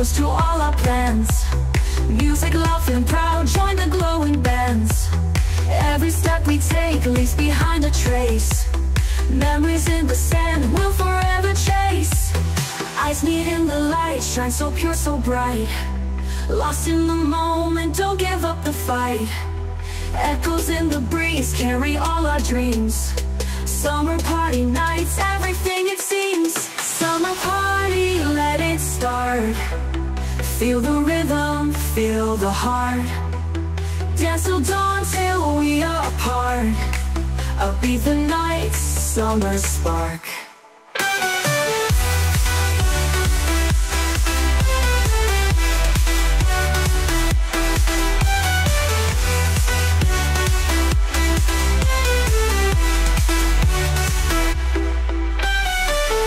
To all our plans. Music, love, and proud Join the glowing bands. Every step we take leaves behind a trace. Memories in the sand will forever chase. Eyes meet in the light Shine so pure, so bright. Lost in the moment, don't give up the fight. Echoes in the breeze carry all our dreams. Summer party nights, everything it seems. Summer party, let it start Feel the rhythm, feel the heart. Dance till dawn till we are apart. Upbeat the night, summer spark.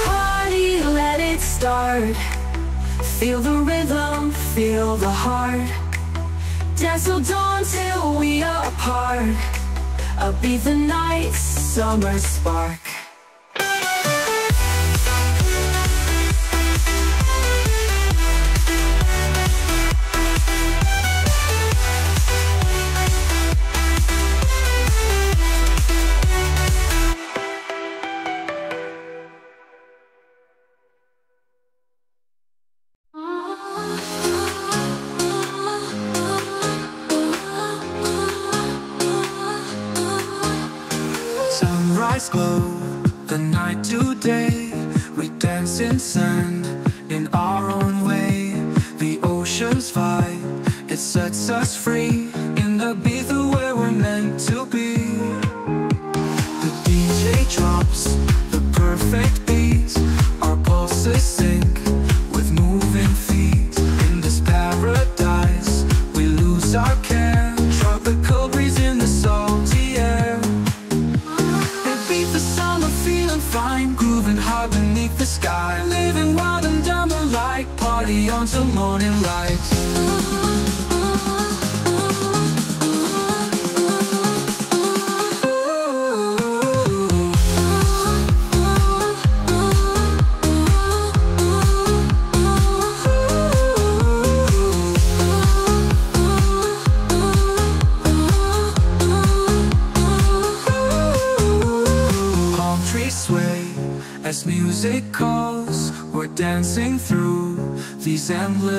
Party, let it start Feel the rhythm, feel the heart. Dance till dawn till we are apart. Upbeat the night, summer spark glow, the night to day. We dance in sand, in our own way. The ocean's vibe, it sets us free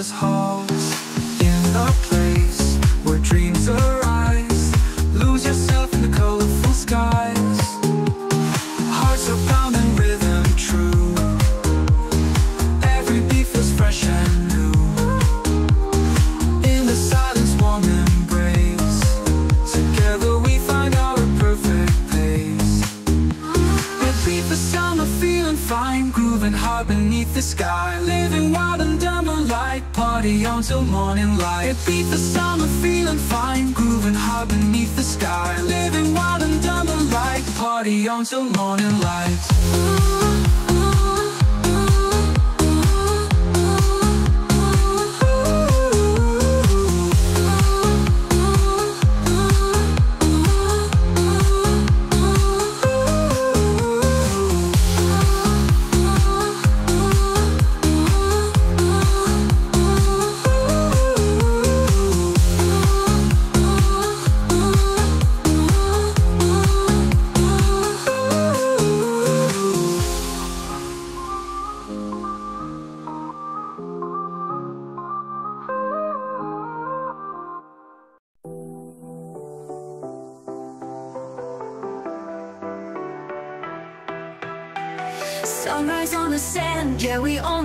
endless halls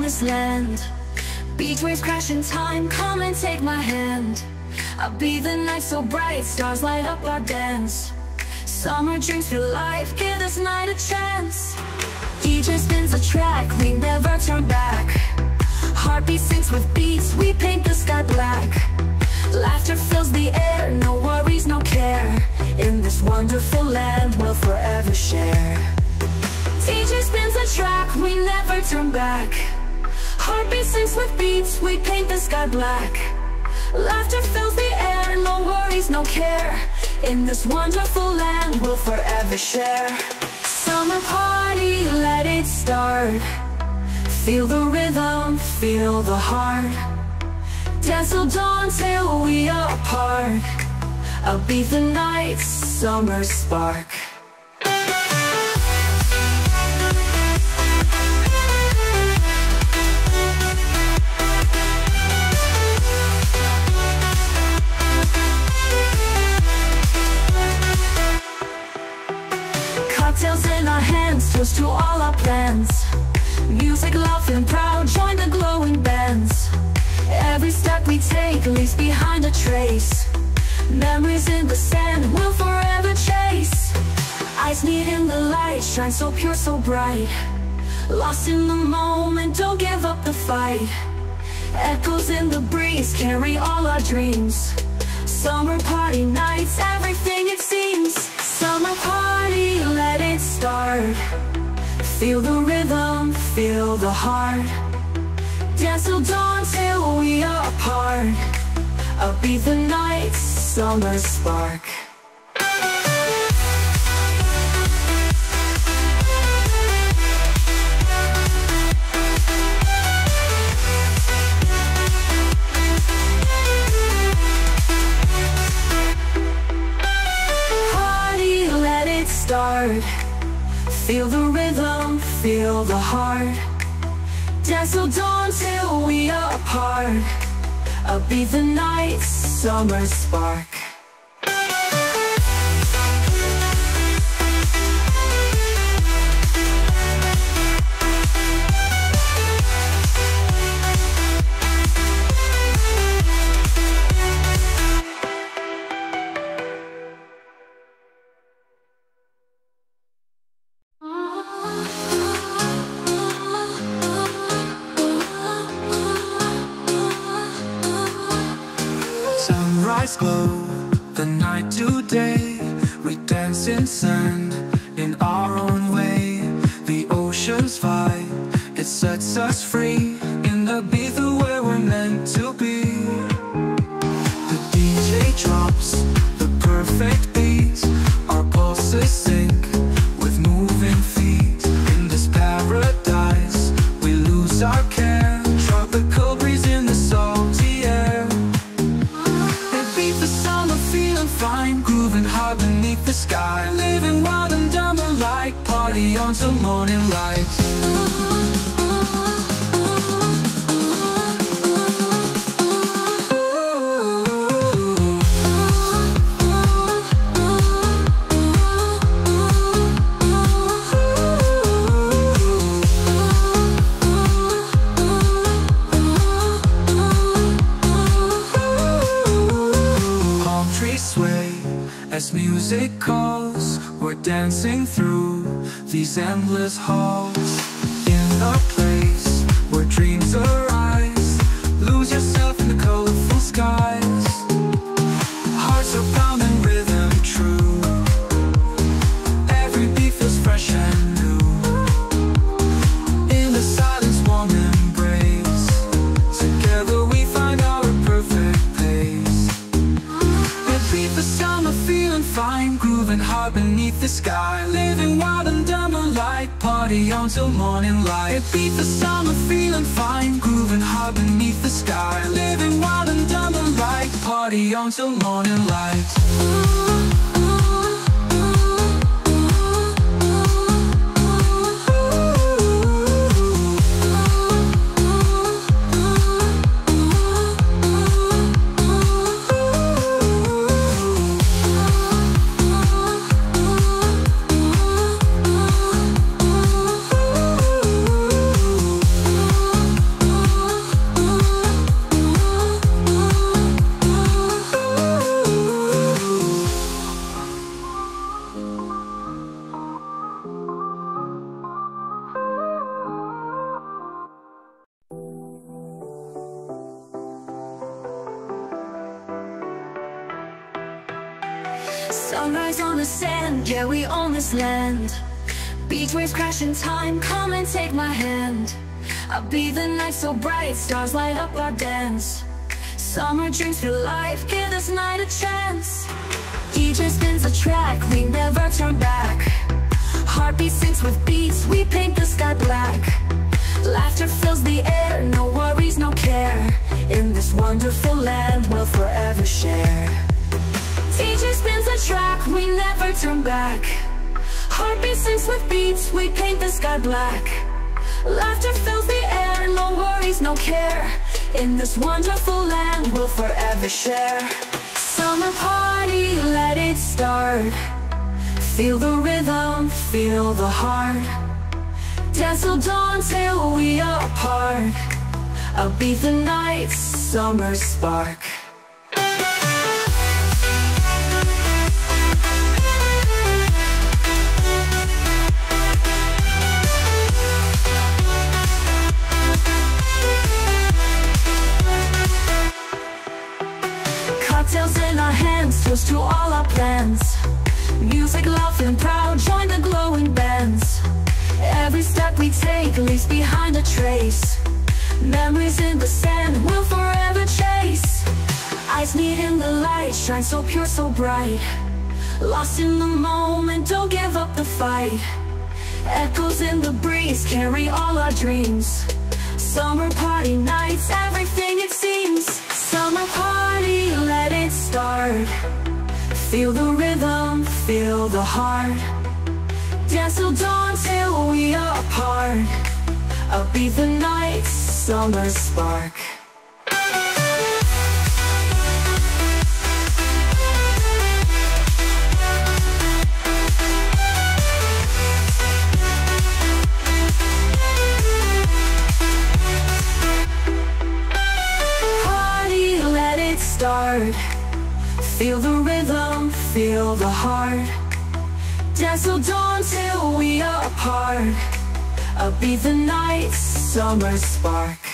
land. Beach waves crash in time, come and take my hand. I'll be the night so bright, stars light up our dance. Summer dreams feel life, give this night a chance. DJ spins a track, we never turn back. Heartbeat syncs with beats, we paint the sky black. Laughter fills the air, no worries, no care. In this wonderful land, we'll forever share. DJ spins a track, we never turn back Heartbeat syncs with beats, we paint the sky black. Laughter fills the air, no worries, no care. In this wonderful land, we'll forever share. Summer party, let it start. Feel the rhythm, feel the heart. Dance till dawn till we are apart. I'll be the night's summer spark toast to all our plans. Music love and proud, join the glowing bands. Every step we take leaves behind a trace. Memories in the sand will forever chase. Eyes meet in the light, shine so pure, so bright. Lost in the moment, don't give up the fight. Echoes in the breeze, carry all our dreams. Summer party nights, everything it seems Summer party, let it start. Feel the rhythm, feel the heart. Dance till dawn till we are apart. I'll be the night's summer spark start Feel the rhythm, feel the heart. Dance till dawn till we are apart. I'll be the night's summer spark Sunrise glow, the night to day We dance in sand, in our own way. The ocean's vibe, it sets us free In the beat where we're meant to be. The DJ drops, feeling fine Grooving hard beneath the sky. Living wild and dumb alike. Party on till morning light music calls We're dancing through these endless halls. In a Till morning light. It beat the summer, feeling fine Grooving hard beneath the sky. Living wild and dumb alike Party on till morning light. Sunrise take my hand. I'll be the night so bright, stars light up our dance. Summer dreams feel life, give this night a chance. DJ spins a track, we never turn back. Heartbeat syncs with beats, we paint the sky black. Laughter fills the air, no worries, no care. In this wonderful land we'll forever share. DJ spins the track, we never turn back. Heartbeat syncs with beats, we paint the sky black Laughter fills the air, no worries, no care. In this wonderful land we'll forever share. Summer party, let it start. Feel the rhythm, feel the heart. Dance till dawn till we are apart. I'll be the night's summer spark to all our plans. Music loud and proud, join the glowing bands. Every step we take leaves behind a trace. Memories in the sand will forever chase. Eyes meet in the light, shine so pure, so bright. Lost in the moment, don't give up the fight. Echoes in the breeze, carry all our dreams. Summer party nights, everything it seems. Summer party, let it start Feel the rhythm, feel the heart. Dance till dawn till we are apart. Be the night's summer spark. Party, let it start Feel the rhythm, feel the heart. Dance till dawn till we are apart. I'll be the night's summer spark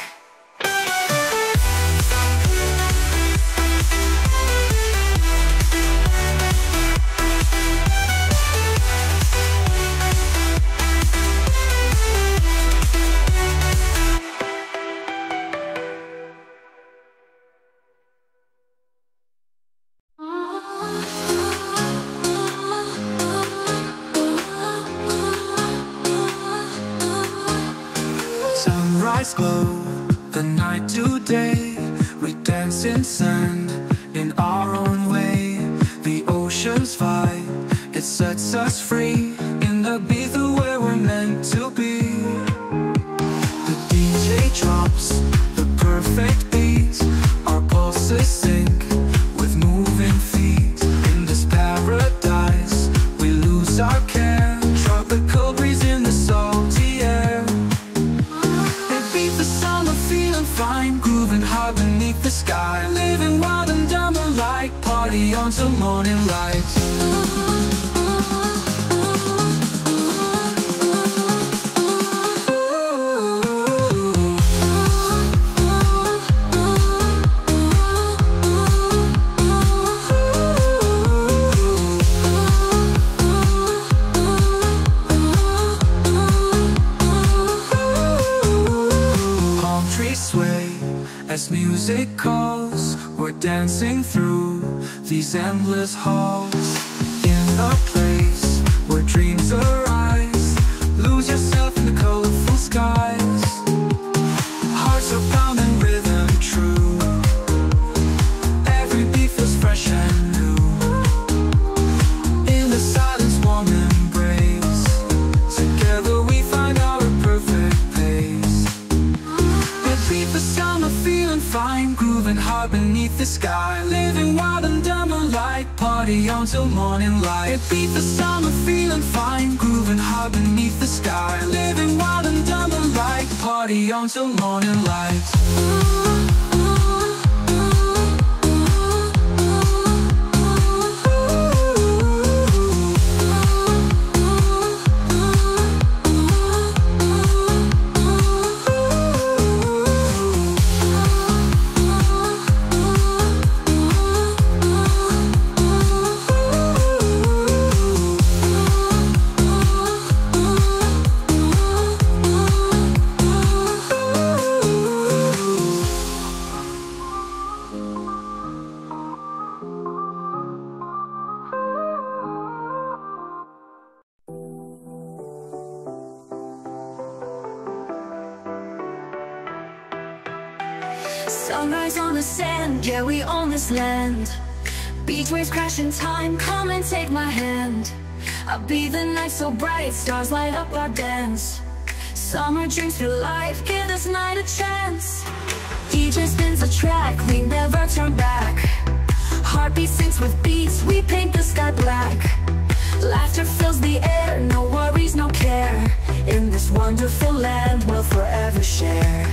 wonderful land, we'll forever share.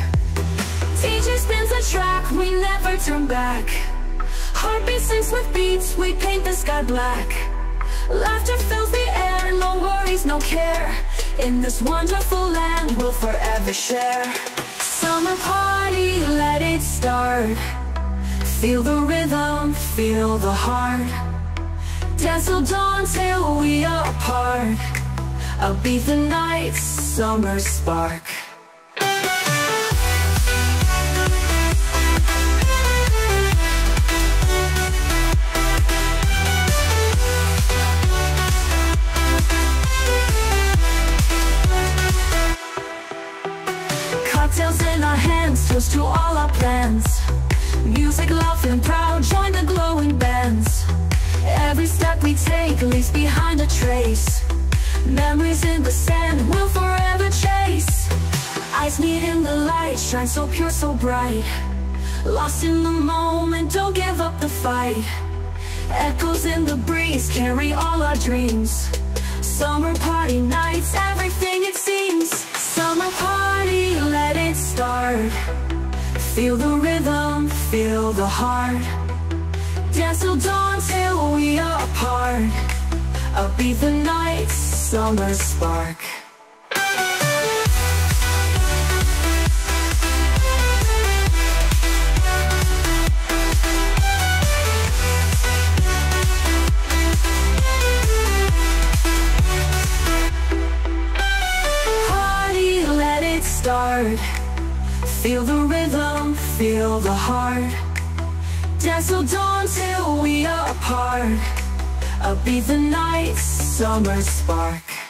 DJ spins a track, we never turn back. Heartbeat syncs with beats, we paint the sky black. Laughter fills the air, no worries, no care. In this wonderful land, we'll forever share. Summer party, let it start. Feel the rhythm, feel the heart. Dance till dawn till we are apart. I'll be the night's summer spark. Cocktails in our hands, toast to all our plans. Music, love, and proud, join the glowing bands. Every step we take leaves behind a trace. Memories in the sand we'll forever chase. Eyes meet in the light, shine so pure, so bright. Lost in the moment, don't give up the fight. Echoes in the breeze carry all our dreams. Summer party nights, everything it seems. Summer party, let it start. Feel the rhythm, feel the heart. Dance till dawn till we are apart. I'll be the night's summer spark. Party, let it start. Feel the rhythm, feel the heart. Dance till dawn till we are apart. I'll be the night's summer spark.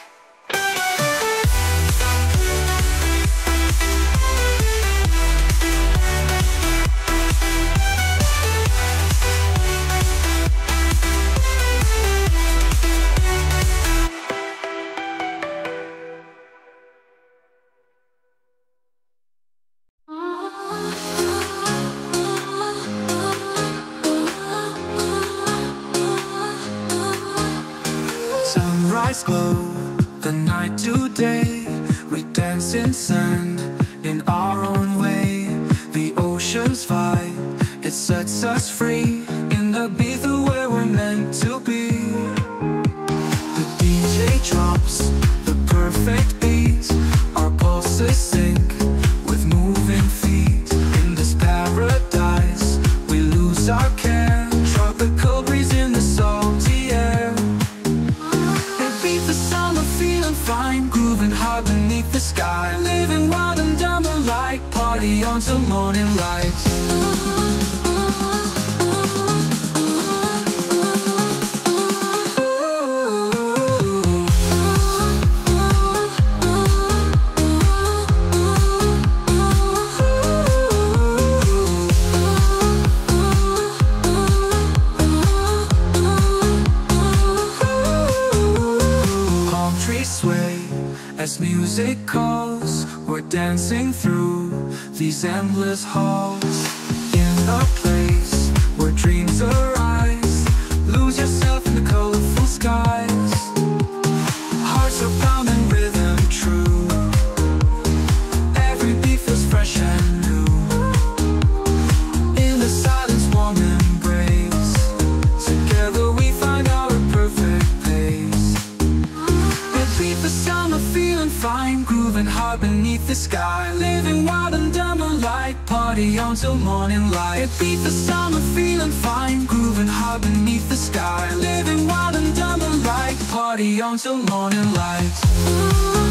Beneath the sky, living wild and dumb alike, party on till morning light. It beat the summer, feeling fine, grooving hard beneath the sky, living wild and dumb alike, party on till morning light. Sunrise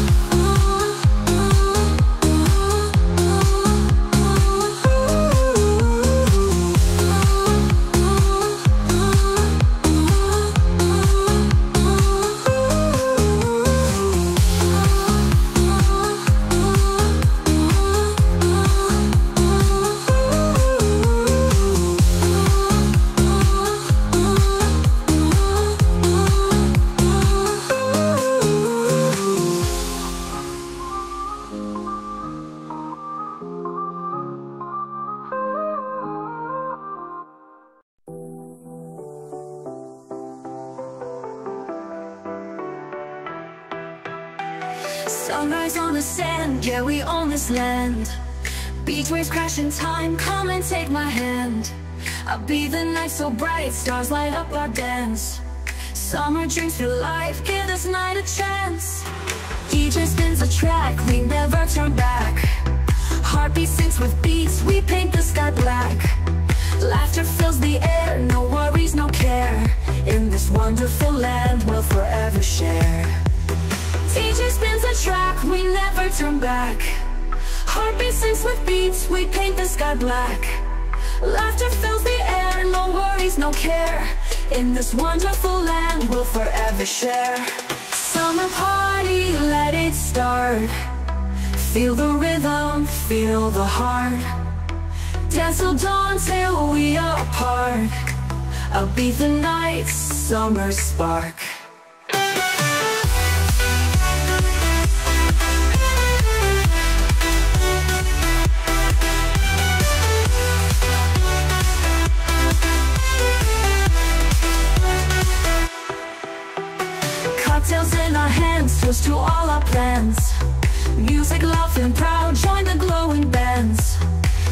this land. Beach waves crash in time, come and take my hand. I'll be the night so bright, stars light up our dance. Summer drinks feel life, give this night a chance. DJ spins a track, we never turn back. Heartbeat syncs with beats, we paint the sky black. Laughter fills the air, no worries, no care. In this wonderful land, we'll forever share. DJ spins a track, we never turn back. Heartbeat syncs with beats, we paint the sky black. Laughter fills the air, no worries, no care. In this wonderful land, we'll forever share. Summer party, let it start. Feel the rhythm, feel the heart. Dance till dawn till we are apart. I'll be the night's summer spark. To all our plans. Music loud and proud, join the glowing bands.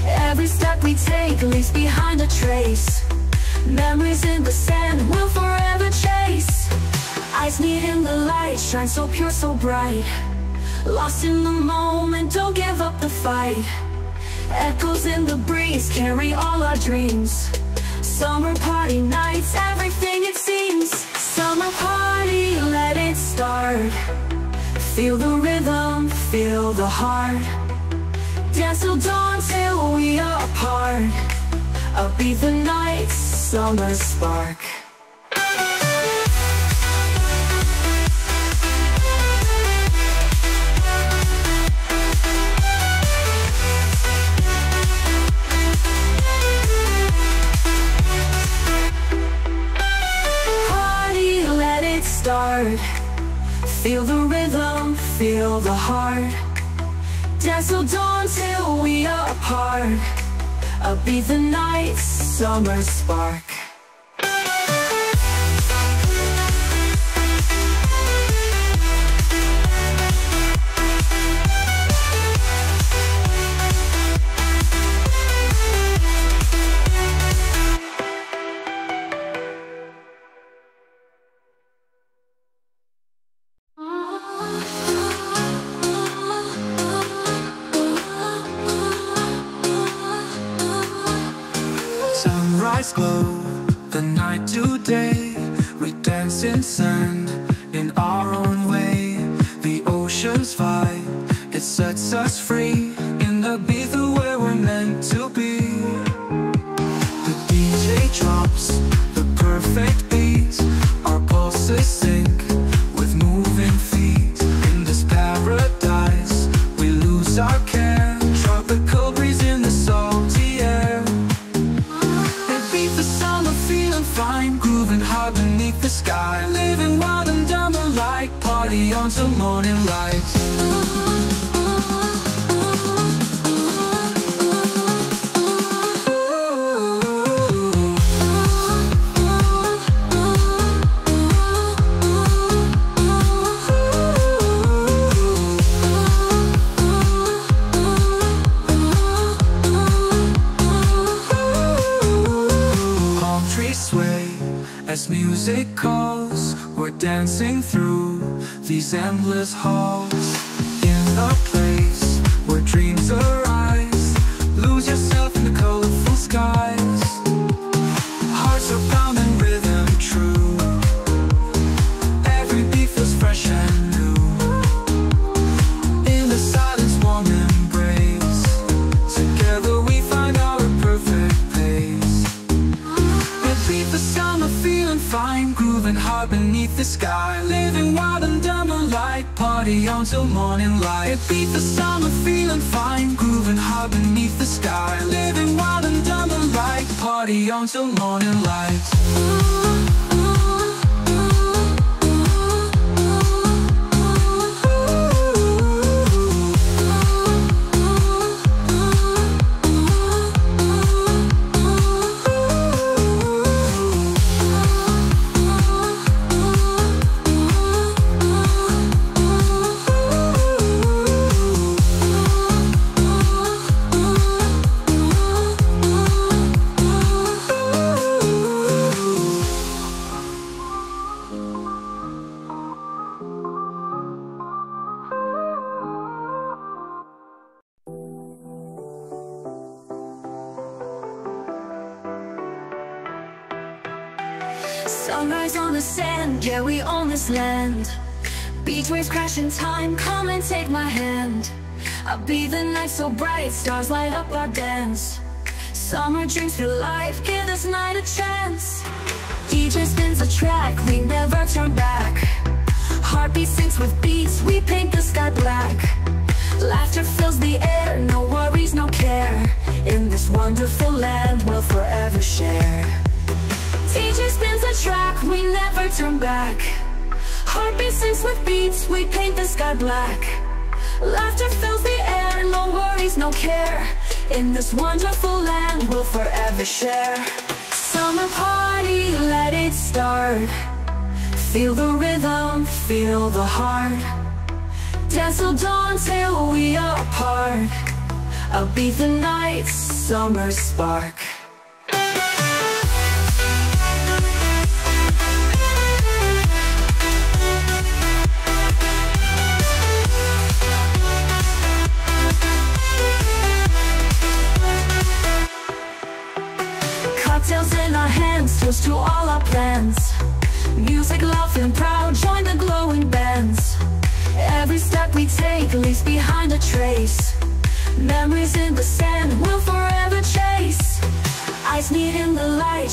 Every step we take leaves behind a trace. Memories in the sand we'll forever chase. Eyes meet in the light, shine so pure, so bright. Lost in the moment, don't give up the fight. Echoes in the breeze carry all our dreams. Summer party nights, everything it seems. Summer party, let it start. Feel the rhythm, feel the heart. Dance till dawn till we are apart. Be the night's summer spark. Party, let it start. Feel the rhythm, feel the heart. Dance till dawn till we are apart. Be the night's summer spark. this wonderful land we'll forever share. Summer party, let it start. Feel the rhythm, feel the heart. Dance till dawn till we are apart. I'll be the night summer spark.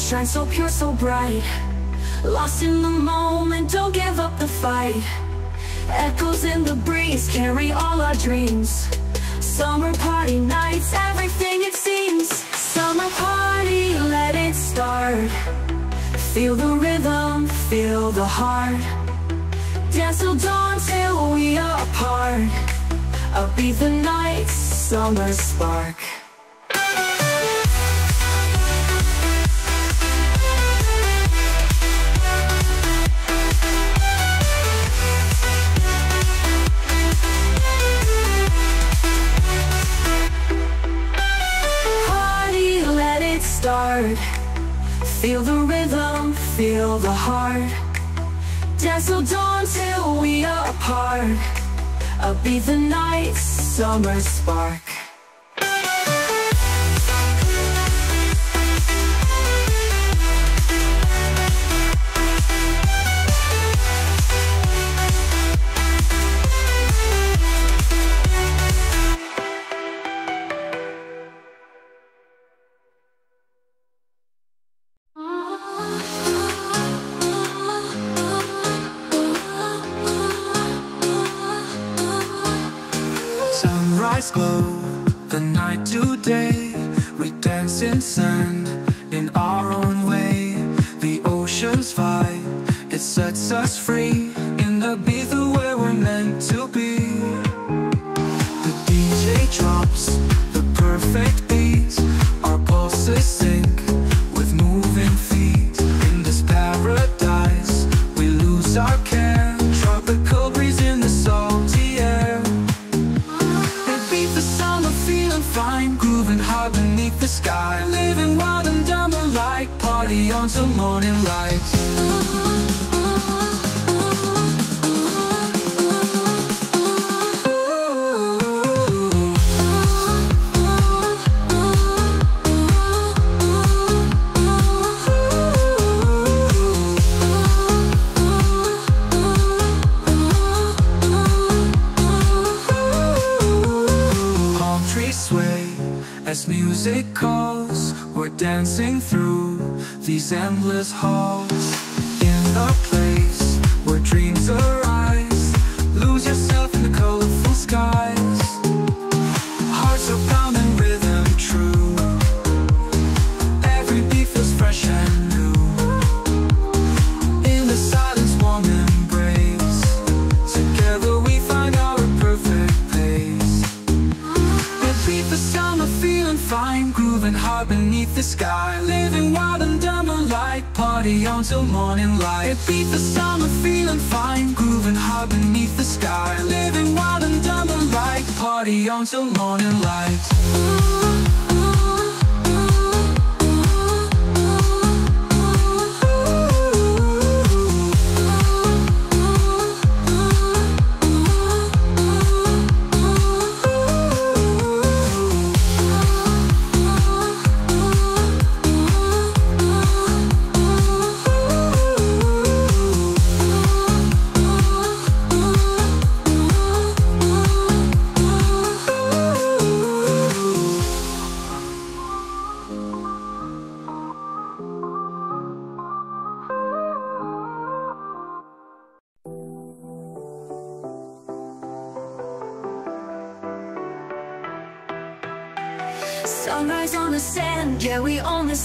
shine so pure, so bright. Lost in the moment, don't give up the fight. Echoes in the breeze carry all our dreams. Summer party nights, everything it seems. Summer party, let it start. Feel the rhythm, feel the heart. Dance till dawn till we are apart. Upbeat the night, summer spark. Feel the rhythm, feel the heart. Dance till dawn till we are apart. I'll be the night summer spark.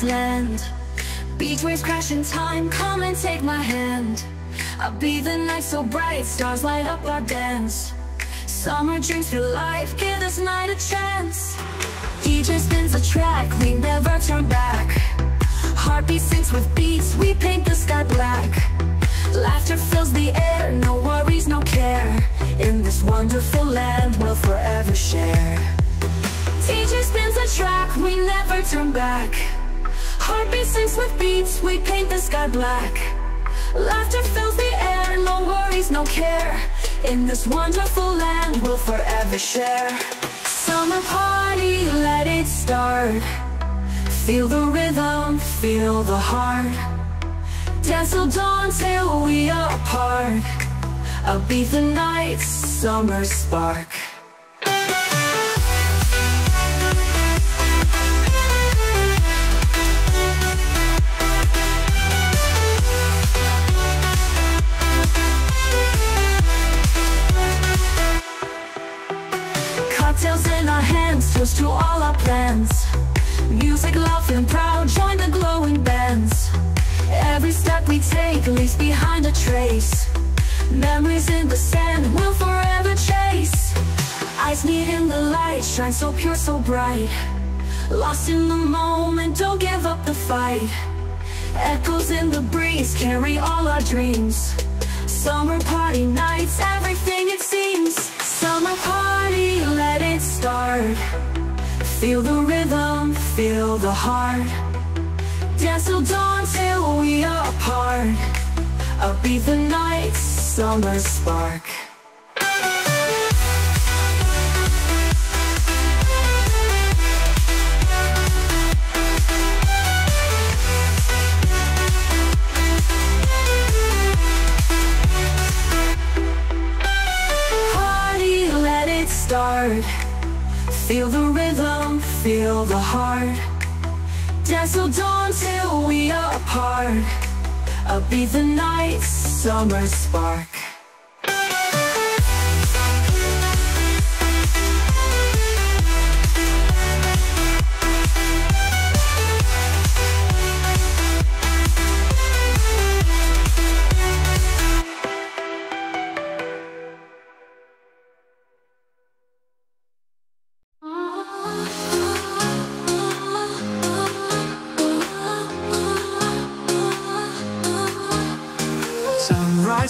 Land. Beach waves crash in time, come and take my hand. I'll be the night so bright, stars light up our dance. Summer dreams for life, give this night a chance. DJ spins the track, we never turn back. Heartbeat syncs with beats, we paint the sky black. Laughter fills the air, no worries, no care. In this wonderful land, we'll forever share. DJ spins the track, we never turn back. Heartbeat syncs with beats, we paint the sky black. Laughter fills the air, no worries, no care. In this wonderful land, we'll forever share. Summer party, let it start. Feel the rhythm, feel the heart. Dance till dawn till we are apart. I'll be the night's summer spark. To all our plans. Music, love, and proud, join the glowing bands. Every step we take leaves behind a trace. Memories in the sand will forever chase. Eyes meet in the light, shine so pure, so bright. Lost in the moment, don't give up the fight. Echoes in the breeze carry all our dreams. Summer party nights, everything it seems. Summer party, let it start. Feel the rhythm, feel the heart. Dance till dawn till we are apart. I'll be the night's summer spark. Feel the rhythm, feel the heart. Dance till dawn till we are apart. I'll be the night's summer spark.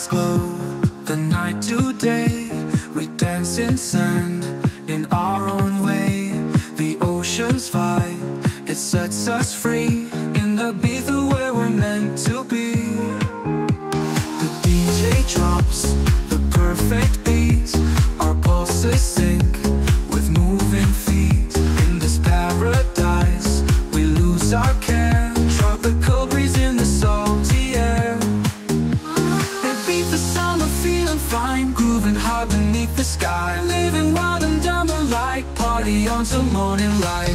Sunrise glow, the night to day. We dance in sand in our own way. The ocean's vibe, it sets us free. In the beat where we're meant to be. The DJ drops till morning light.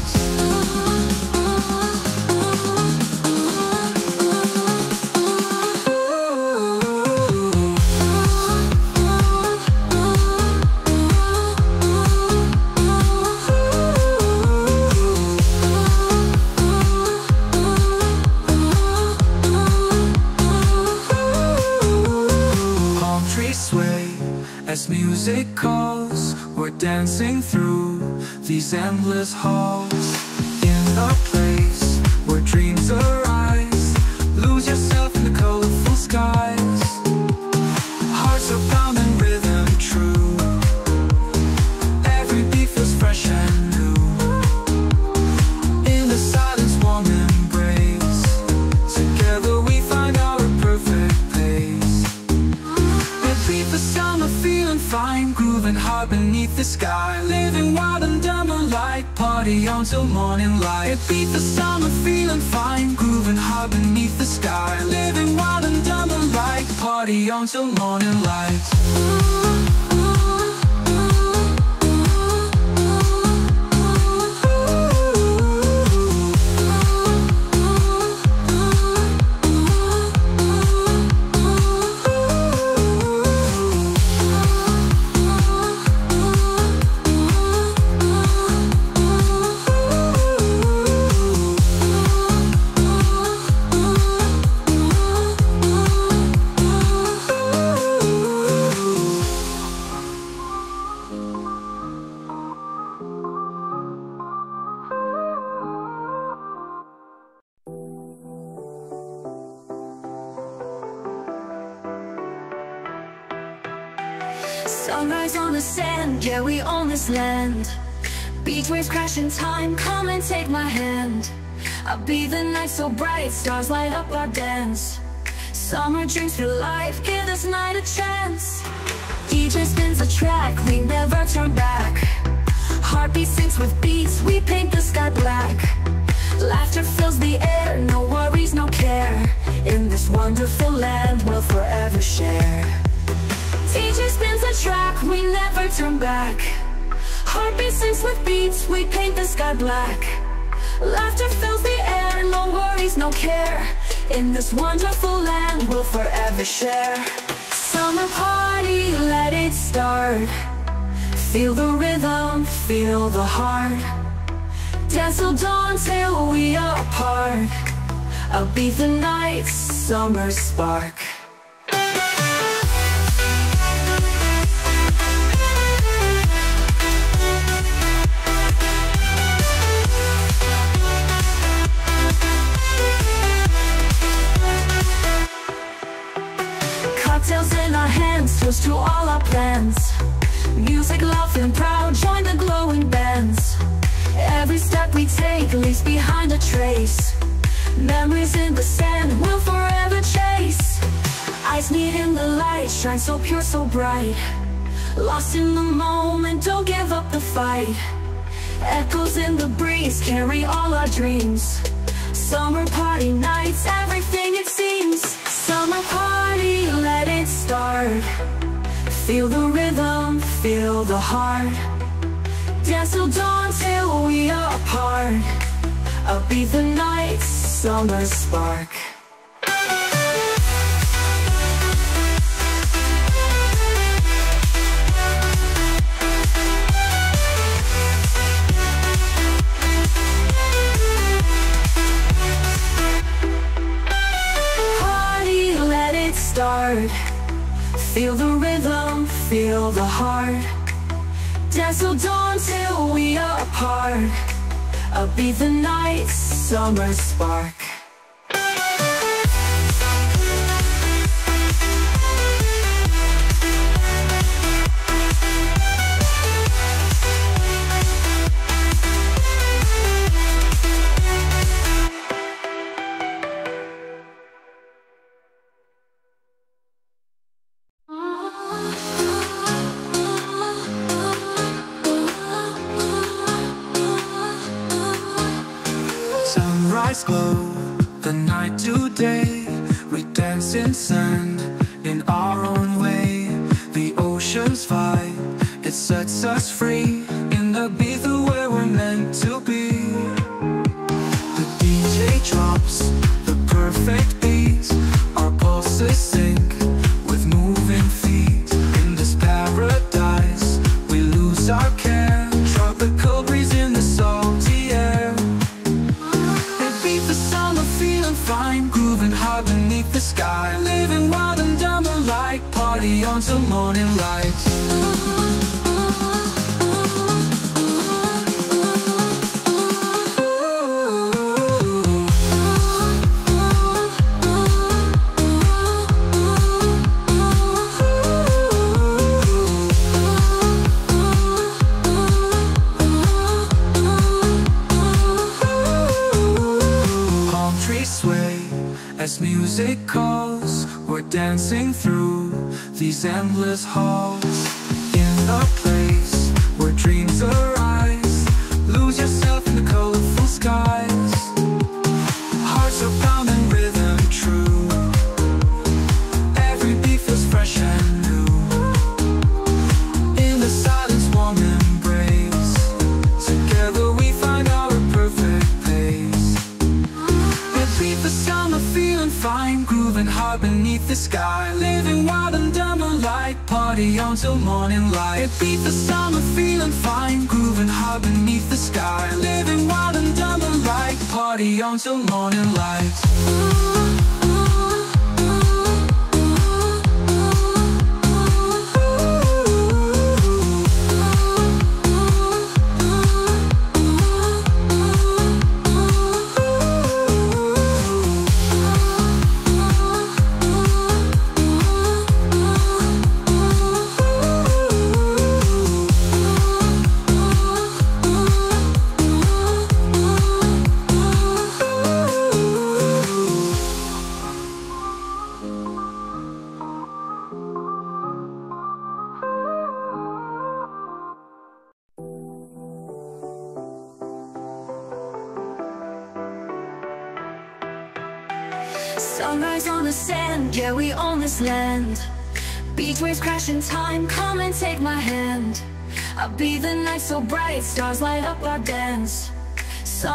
These endless halls. Stars light up our dance. Summer dreams for life, give this night a chance. DJ spins a track, we never turn back. Heartbeat syncs with beats, we paint the sky black. Laughter fills the air, no worries, no care. In this wonderful land, we'll forever share. DJ spins a track, we never turn back. Heartbeat syncs with beats, we paint the sky black. Laughter fills the worries, no care. In this wonderful land, we'll forever share. Summer party, let it start. Feel the rhythm, feel the heart. Dance till dawn till we are apart. I'll be the night's summer spark. To all our plans. Music loud and proud, join the glowing bands. Every step we take leaves behind a trace. Memories in the sand will forever chase. Eyes meet in the light, shine so pure, so bright. Lost in the moment, don't give up the fight. Echoes in the breeze carry all our dreams. Summer party nights, everything it seems. Summer party, let it start. Feel the rhythm, feel the heart. Dance till dawn till we are apart. Be the night's summer spark. Party, let it start. Feel the rhythm, feel the heart. Dance till dawn till we are apart. I'll be the night's summer spark.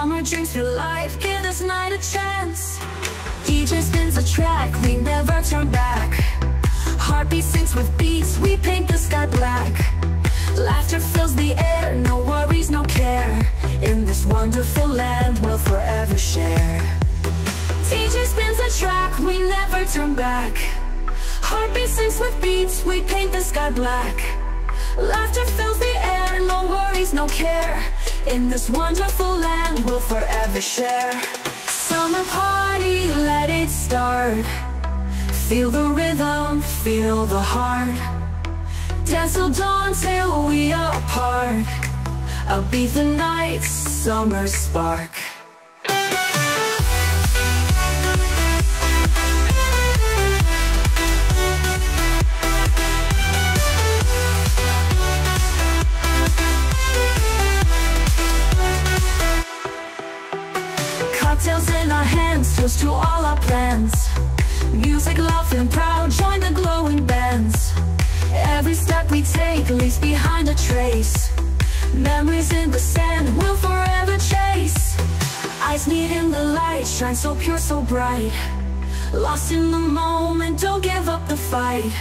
Summer dreams feel life, give this night a chance. DJ spins a track, we never turn back. Heartbeat syncs with beats, we paint the sky black. Laughter fills the air, no worries, no care. In this wonderful land, we'll forever share. DJ spins a track, we never turn back. Heartbeat syncs with beats, we paint the sky black. Laughter fills the air, no worries, no care. In this wonderful land, we'll forever share. Summer party, let it start. Feel the rhythm, feel the heart. Dance till dawn till we are apart. I'll be the night's summer spark. To all our plans. Music, love, and proud, join the glowing bands. Every step we take leaves behind a trace. Memories in the sand will forever chase. Eyes meet in the light, shine so pure, so bright. Lost in the moment, don't give up the fight.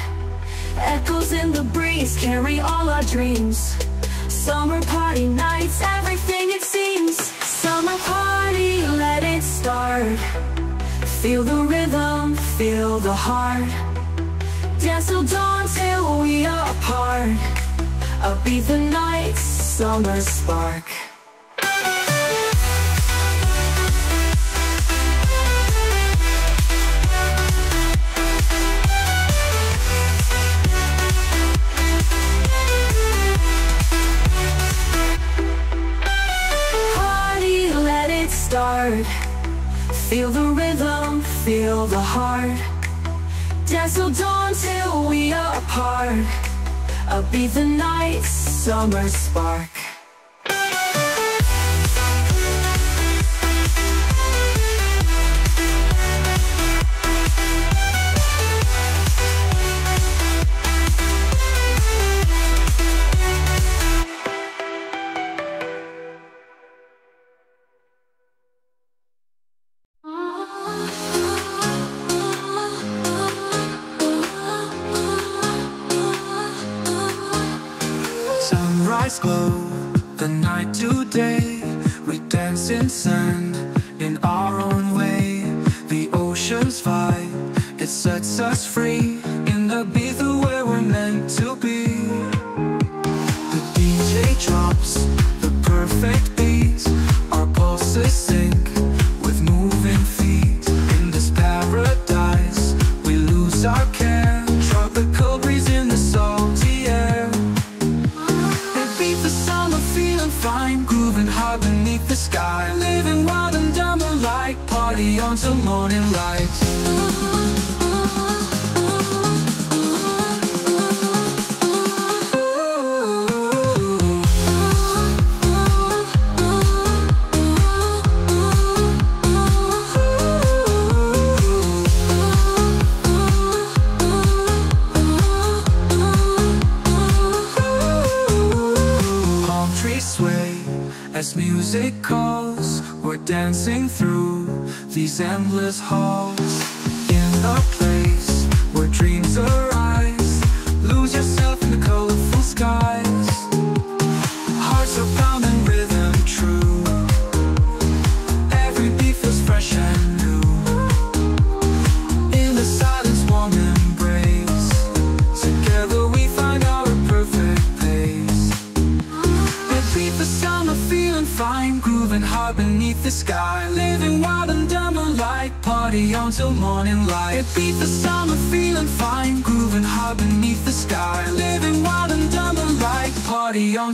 Echoes in the breeze carry all our dreams. Summer party nights, everything it seems. Summer party, let it start. Feel the rhythm, feel the heart. Dance till dawn till we are apart. Be the night's summer spark. Party, let it start. Feel the rhythm, feel the heart. Dance till dawn till we are apart. I'll be the night's summer spark.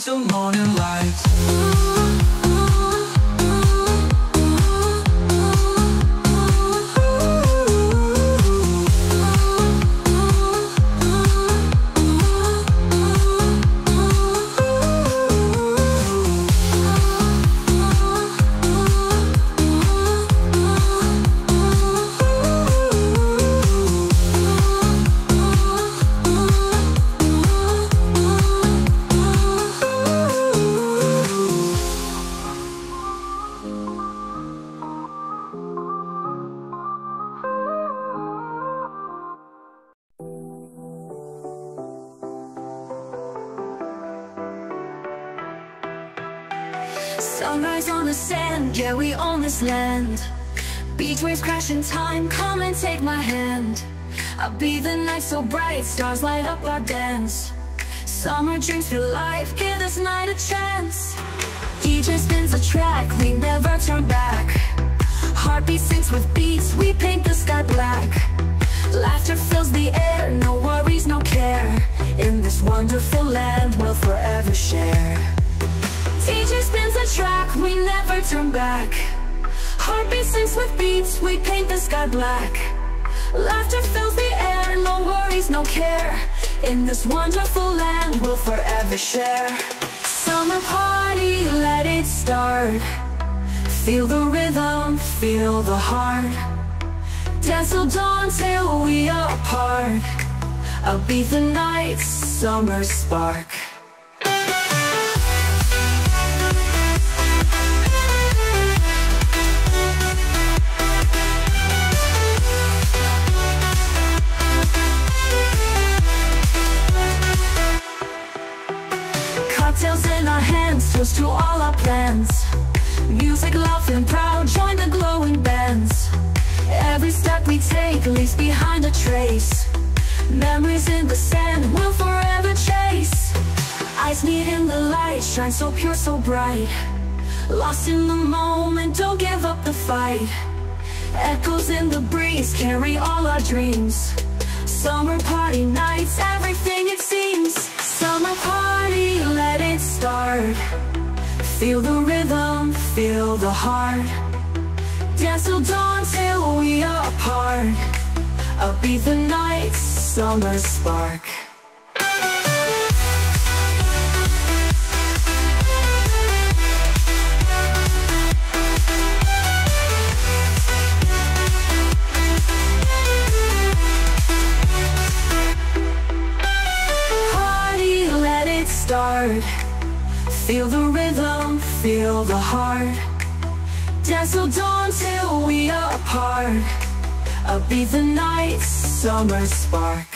Till morning light. So bright, stars light up our dance. Summer dreams feel life, give this night a chance. DJ spins a track, we never turn back. Heartbeat syncs with beats, we paint the sky black. Laughter fills the air, no worries, no care. In this wonderful land, we'll forever share. DJ spins a track, we never turn back. Heartbeat syncs with beats, we paint the sky black. Laughter fills the no worries, no care. In this wonderful land, we'll forever share. Summer party, let it start. Feel the rhythm, feel the heart. Dance till dawn till we are apart. I'll be the night's summer spark. Toast to all our plans. Music loud and proud, join the glowing bands. Every step we take leaves behind a trace. Memories in the sand will forever chase. Eyes meet in the light, shine so pure, so bright. Lost in the moment, don't give up the fight. Echoes in the breeze carry all our dreams. Summer party nights, everything it seems. Summer party, let it start. Feel the rhythm, feel the heart. Dance till dawn till we are apart. I'll be the night's summer spark. Party, let it start. Feel the rhythm, feel the heart. Dance till dawn till we are apart. I'll be the night's summer spark.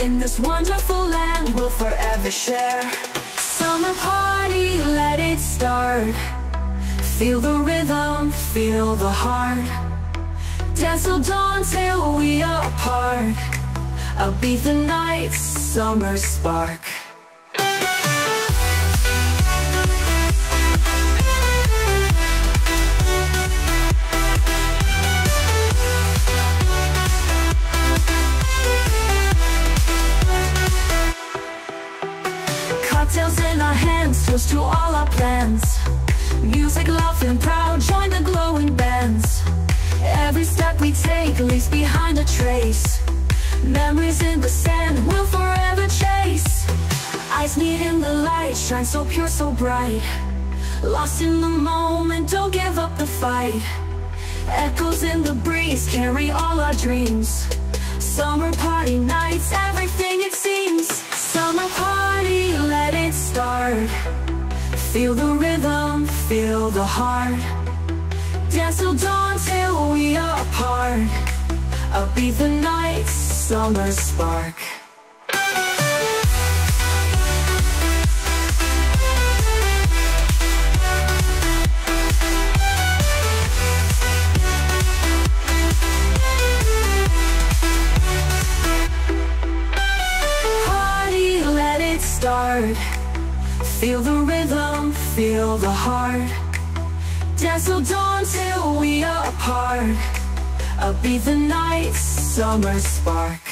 In this wonderful land, we'll forever share. Summer party, let it start. Feel the rhythm, feel the heart. Dance till dawn till we are apart. I'll be the night's summer spark. To all our plans. Music loud and proud, join the glowing bands. Every step we take leaves behind a trace. Memories in the sand we'll forever chase. Eyes meet in the light, shine so pure, so bright. Lost in the moment, don't give up the fight. Echoes in the breeze carry all our dreams. Summer party nights, everything it seems. Summer party, let it start. Feel the rhythm, feel the heart. Dance till dawn till we are apart. Be the night's summer spark. Party, let it start. Feel the rhythm, feel the heart. Dance till dawn till we are apart. I'll be the night's summer spark.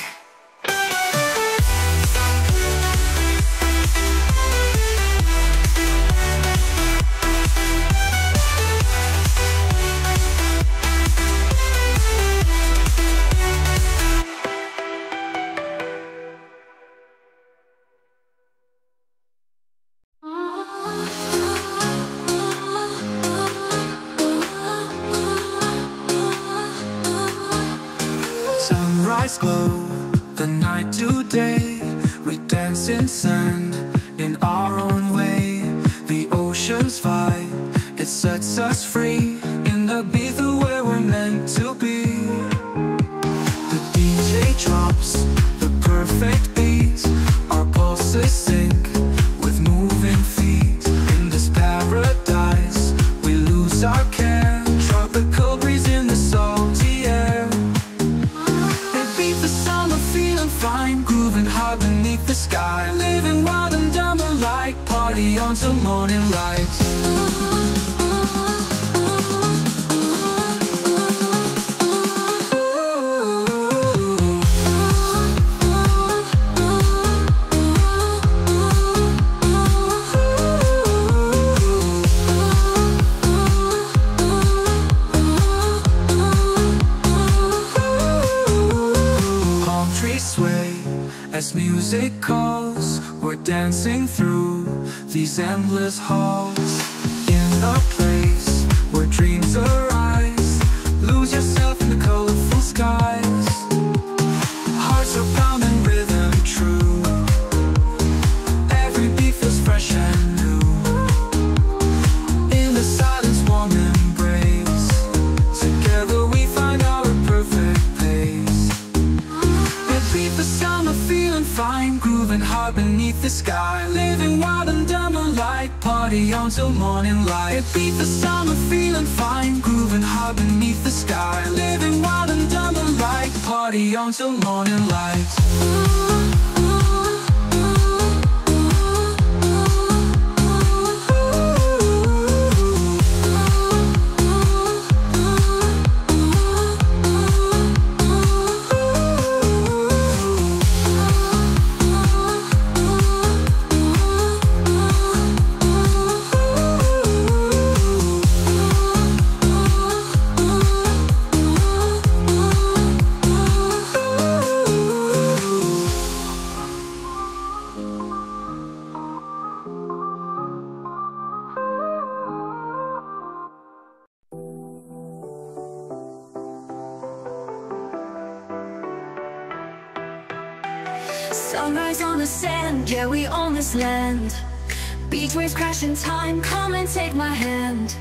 In time, come and take my hand.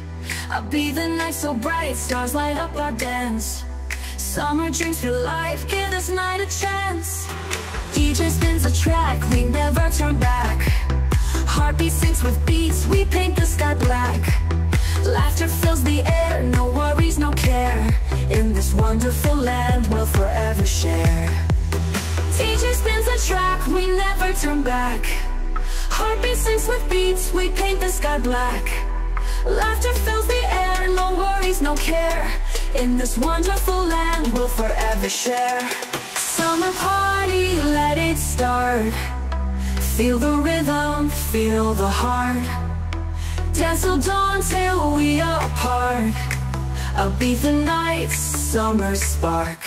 I'll be the night so bright, stars light up our dance. Summer dreams feel life, give this night a chance. DJ spins a track, we never turn back. Heartbeat syncs with beats, we paint the sky black. Laughter fills the air, no worries, no care. In this wonderful land, we'll forever share. DJ spins a track, we never turn back. Heartbeat syncs with beats, we paint the sky black. Laughter fills the air, no worries, no care. In this wonderful land, we'll forever share. Summer party, let it start. Feel the rhythm, feel the heart. Dance till dawn till we are apart. I'll be the night's summer spark.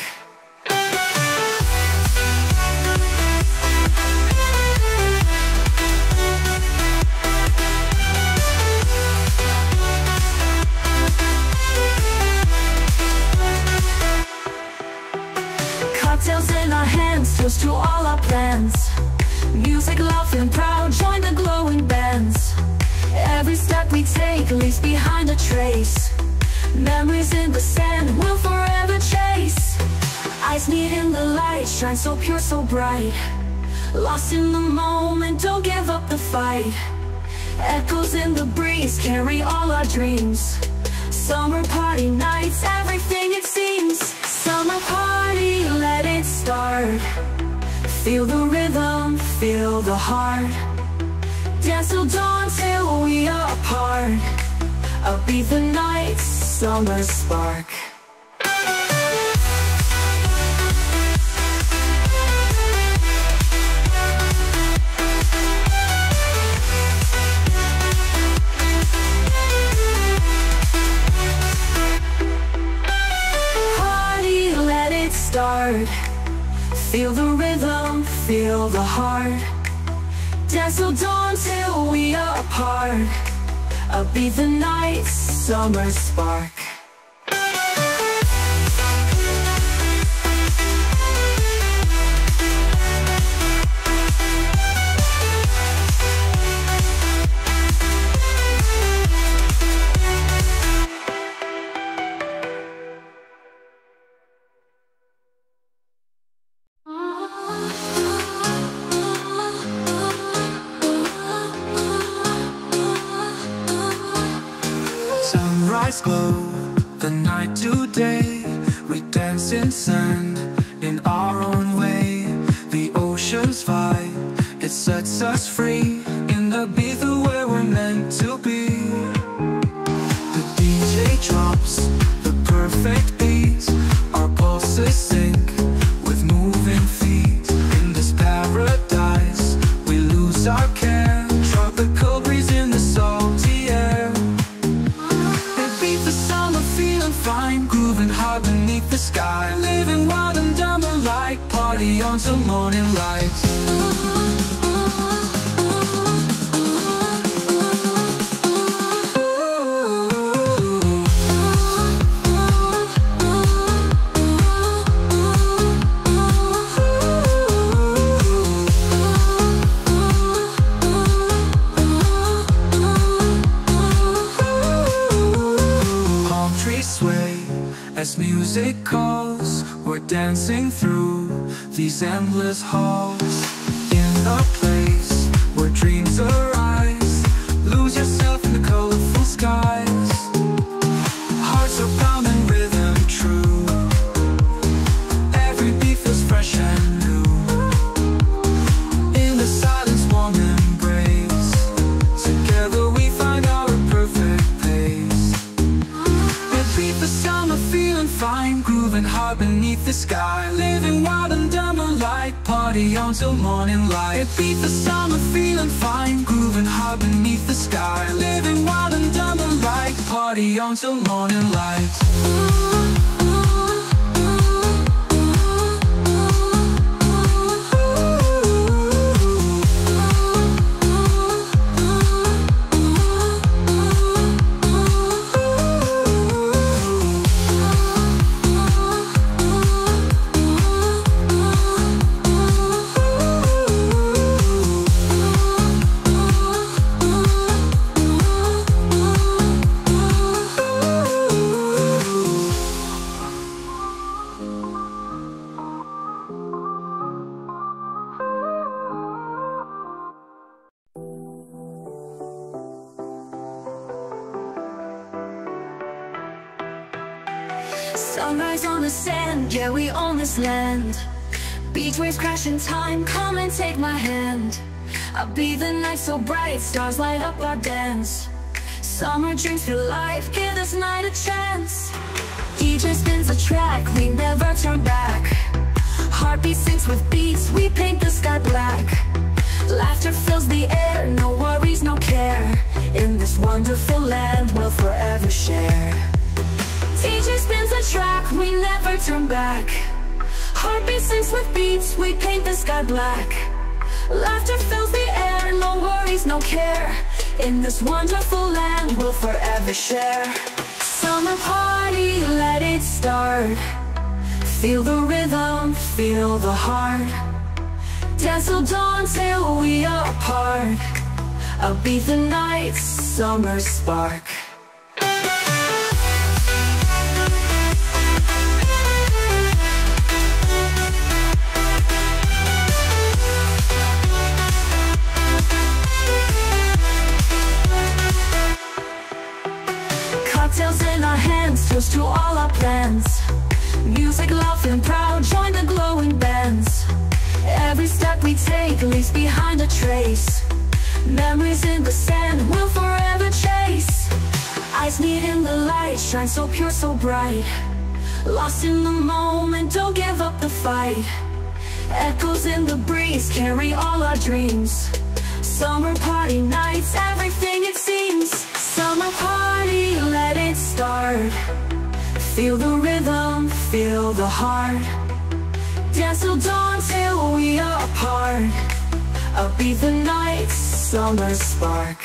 To all our plans. Music loud and proud, join the glowing bands. Every step we take leaves behind a trace. Memories in the sand will forever chase. Eyes meet in the light, shine so pure, so bright. Lost in the moment, don't give up the fight. Echoes in the breeze carry all our dreams. Summer party nights, everything it seems. Summer party, let it start. Feel the rhythm, feel the heart. Dance till dawn till we are apart. I'll be the night's summer spark. Feel the rhythm, feel the heart. Dance till dawn till we are apart. I'll be the night's summer spark. Glow, the night to day. We dance in sand in our own way. The ocean's vibe, it sets us free. In the beat where we're meant to be. The DJ drops stars light up our dance. Summer dreams feel life, give this night a chance. DJ spins the track, we never turn back. Heartbeat syncs with beats, we paint the sky black. Laughter fills the air, no worries, no care. In this wonderful land, we'll forever share. DJ spins the track, we never turn back. Heartbeat syncs with beats, we paint the sky black. Laughter fills the no worries, no care. In this wonderful land, we'll forever share. Summer party, let it start. Feel the rhythm, feel the heart. Dance till dawn till we are apart. I'll be the night's summer spark. Trace. Memories in the sand we'll forever chase. Eyes meet in the light, shine so pure, so bright. Lost in the moment, don't give up the fight. Echoes in the breeze carry all our dreams. Summer party nights, everything it seems. Summer party, let it start. Feel the rhythm, feel the heart. Dance till dawn till we are apart. I'll be the night's summer spark.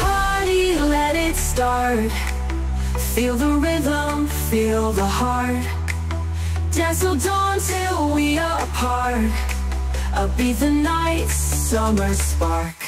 Party, let it start. Feel the rhythm, feel the heart. Dance till dawn till we are apart. I'll be the night's summer spark.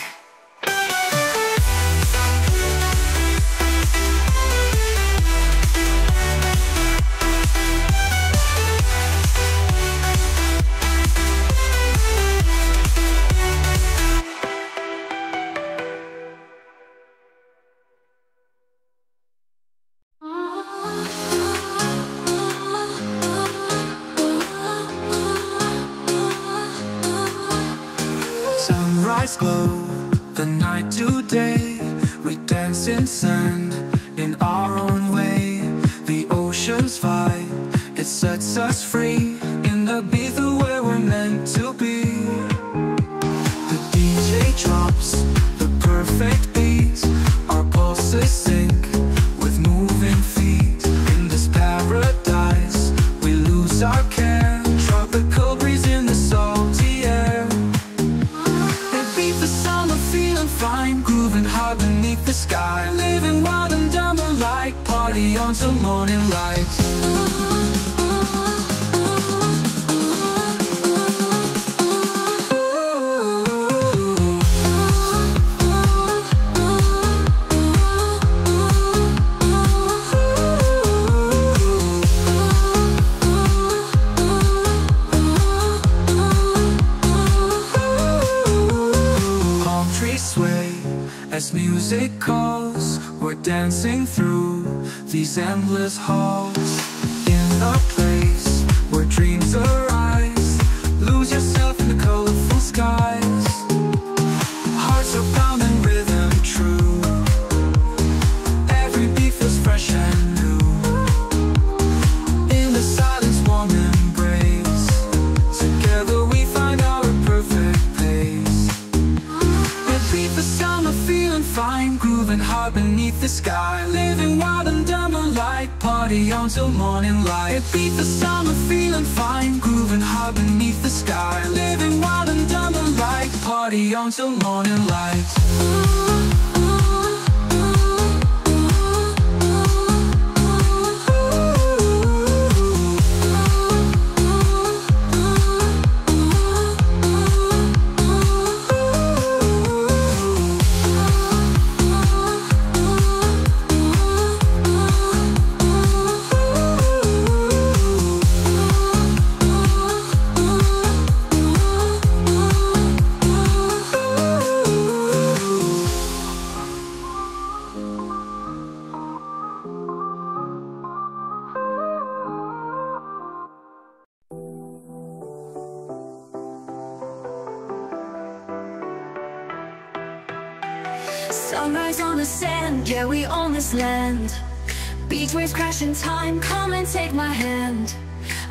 Hand.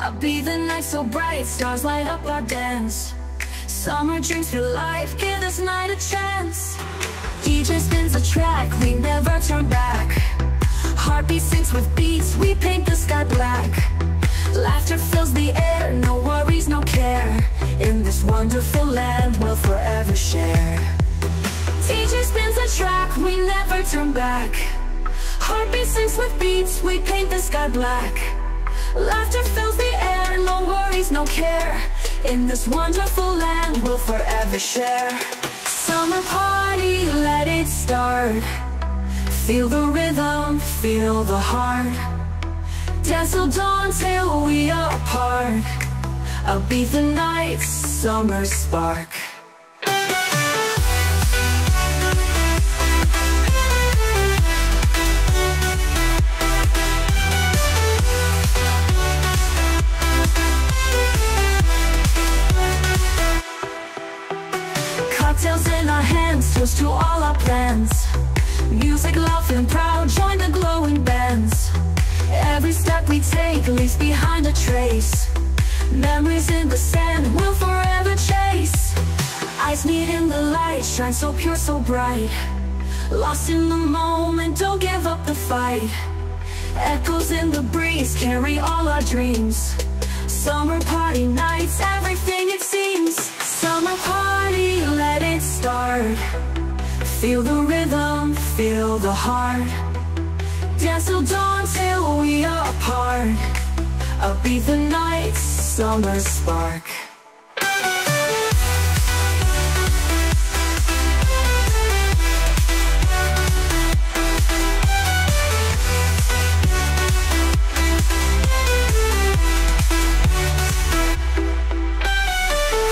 I'll be the night so bright, stars light up our dance. Summer dreams feel life, give this night a chance. DJ spins a track, we never turn back. Heartbeat syncs with beats, we paint the sky black. Laughter fills the air, no worries, no care. In this wonderful land, we'll forever share. DJ spins a track, we never turn back. Heartbeat syncs with beats, we paint the sky black. Laughter fills the air, no worries, no care. In this wonderful land, we'll forever share. Summer party, let it start. Feel the rhythm, feel the heart. Dance till dawn till we are apart. I'll be the night's summer spark. To all our plans. Music, love, and proud, join the glowing bands. Every step we take leaves behind a trace. Memories in the sand, we'll forever chase. Eyes meet in the light, shine so pure, so bright. Lost in the moment, don't give up the fight. Echoes in the breeze, carry all our dreams. Summer party nights, everything it seems. Summer party, let it start. Feel the rhythm, feel the heart. Dance till dawn till we are apart. Be the night's summer spark.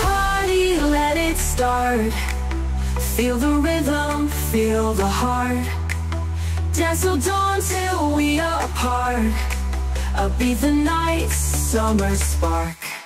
Party, let it start. Feel the rhythm, feel the heart. Dance till dawn till we are apart. I'll be the night's summer spark.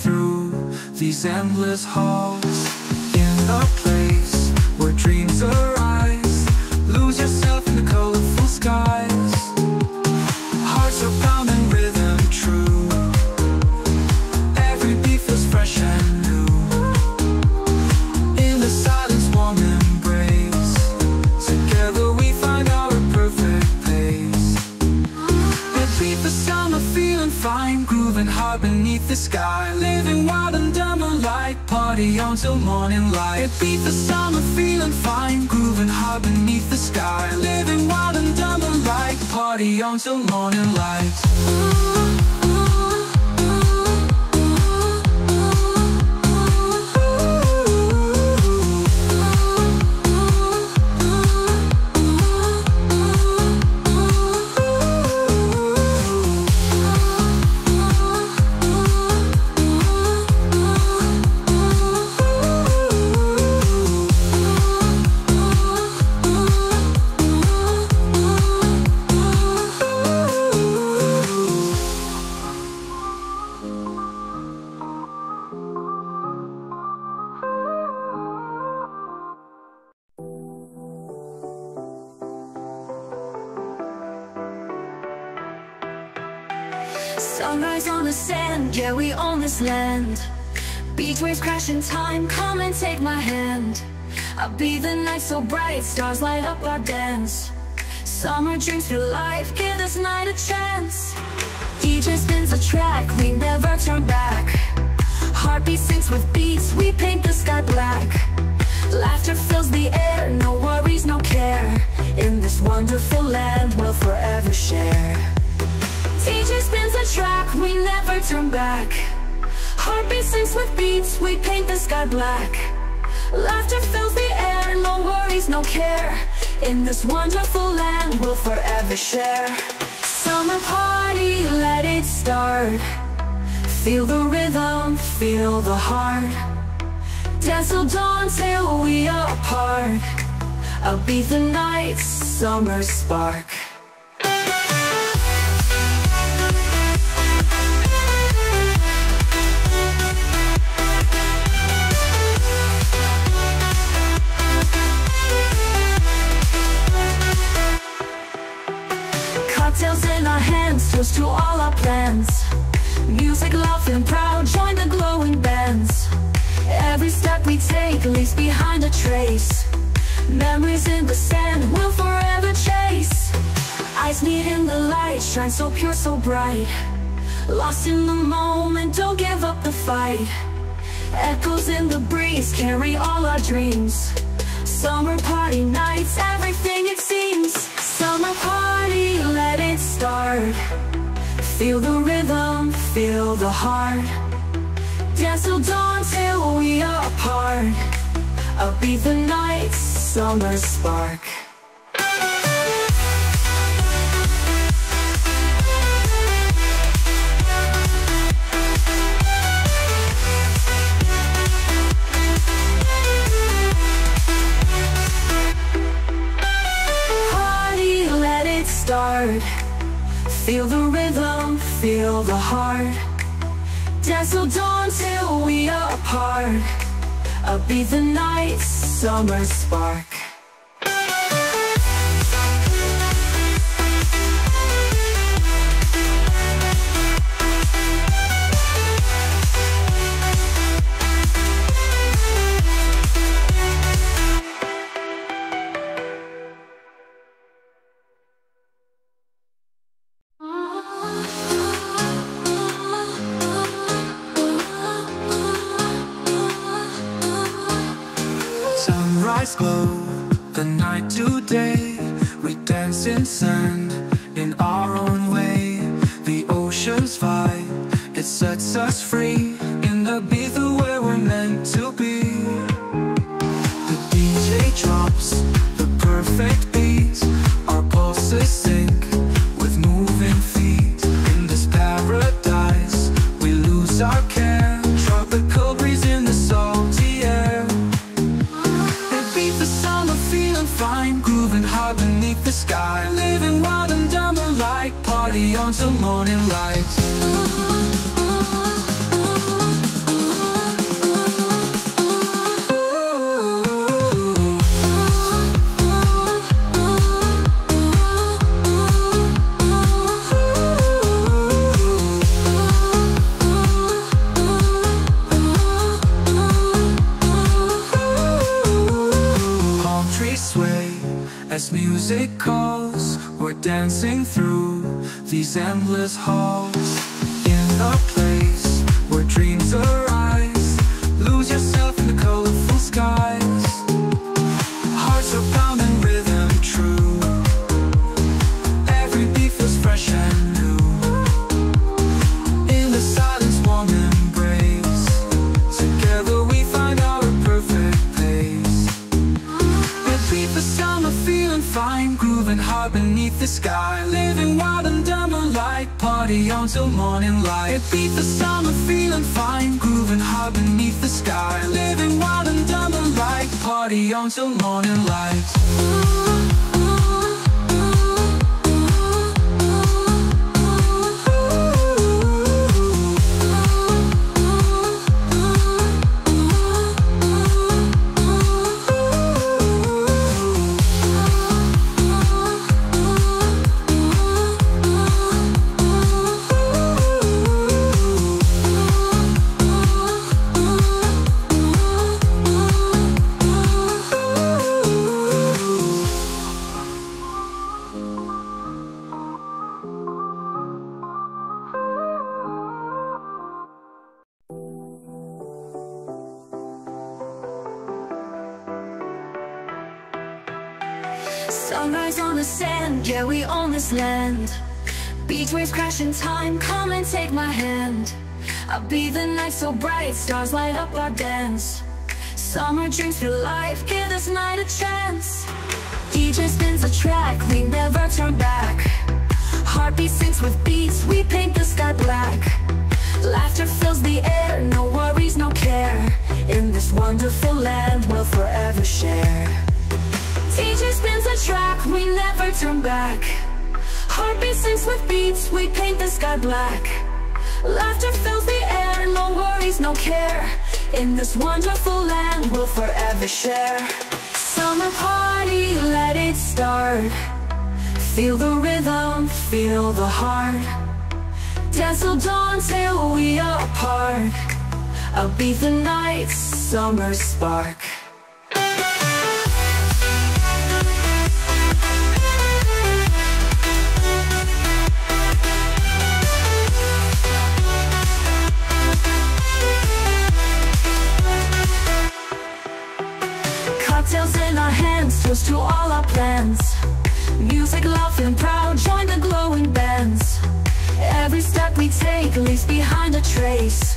Through these endless halls. In the place where dreams arise. Lose yourself in the colorful skies. Beneath the sky, living wild and dumb like party until morning light. It beat the summer, feeling fine, grooving hard beneath the sky, living wild and dumb like party until morning light. Sunrise Waves crash in time, come and take my hand. I'll be the night so bright, stars light up our dance. Summer dreams for life, give this night a chance. DJ spins a track, we never turn back. Heartbeat syncs with beats, we paint the sky black. Laughter fills the air, no worries, no care. In this wonderful land, we'll forever share. DJ spins a track, we never turn back. Heartbeat syncs with beats, we paint the sky black. Laughter fills the air, no worries, no care. In this wonderful land, we'll forever share. Summer party, let it start. Feel the rhythm, feel the heart. Dance till dawn till we are apart. I'll be the night's summer spark. To all our plans. Music, love, and proud, join the glowing bands. Every step we take leaves behind a trace. Memories in the sand will forever chase. Eyes meet in the light, shine so pure, so bright. Lost in the moment, don't give up the fight. Echoes in the breeze carry all our dreams. Summer party nights, everything it seems. Summer party, let it start. Feel the rhythm, feel the heart. Dance till dawn till we are apart. Be the night's summer spark. Start. Feel the rhythm, feel the heart. Dance till dawn till we are apart. I'll be the night's summer spark. In this wonderful land, we'll forever share. Summer party, let it start. Feel the rhythm, feel the heart. Dance till dawn till we are apart. I'll be the night's summer spark. To all our plans. Music, love, and proud, join the glowing bands. Every step we take leaves behind a trace.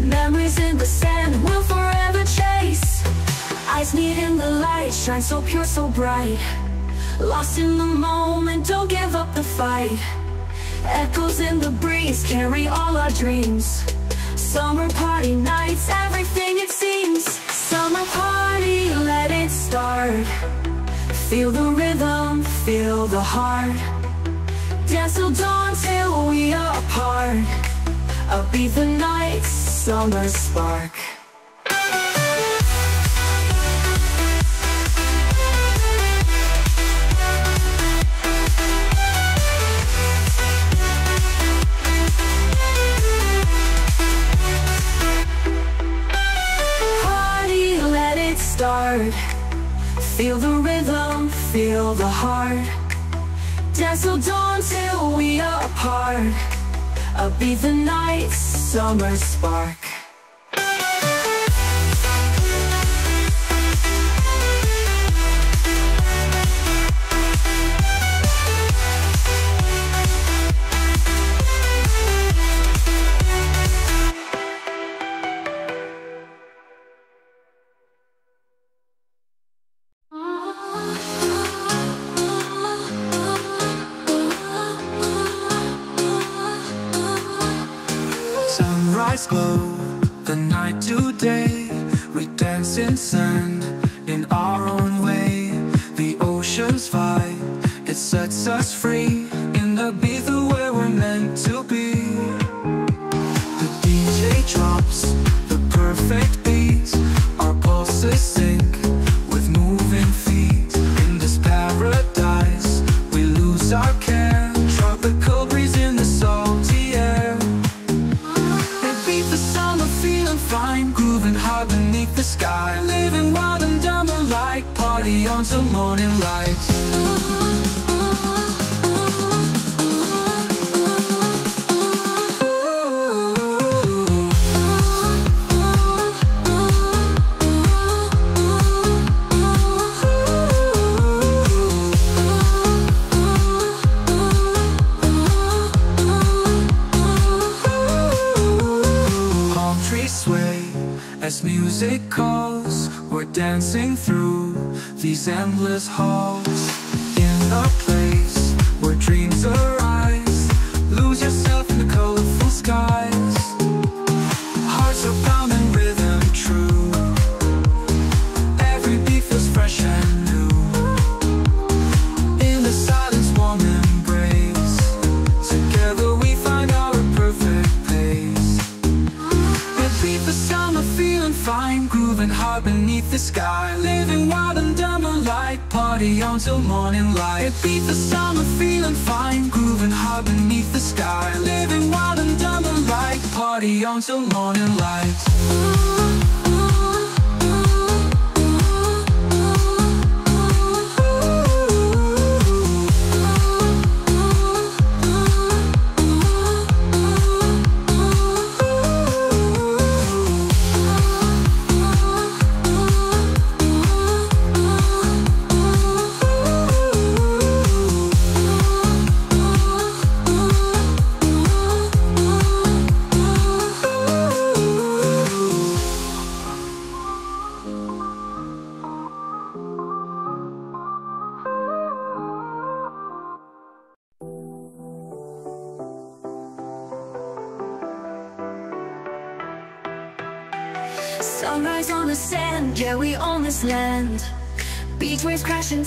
Memories in the sand will forever chase. Eyes meet in the light, shine so pure, so bright. Lost in the moment, don't give up the fight. Echoes in the breeze carry all our dreams. Summer party nights, everything it seems. Summer party, let it start. Feel the rhythm, feel the heart. Dance till dawn till we are apart. Be the night's summer spark. Party, let it start. Feel the rhythm, feel the heart. Dance till dawn till we are apart. Be the night's summer spark.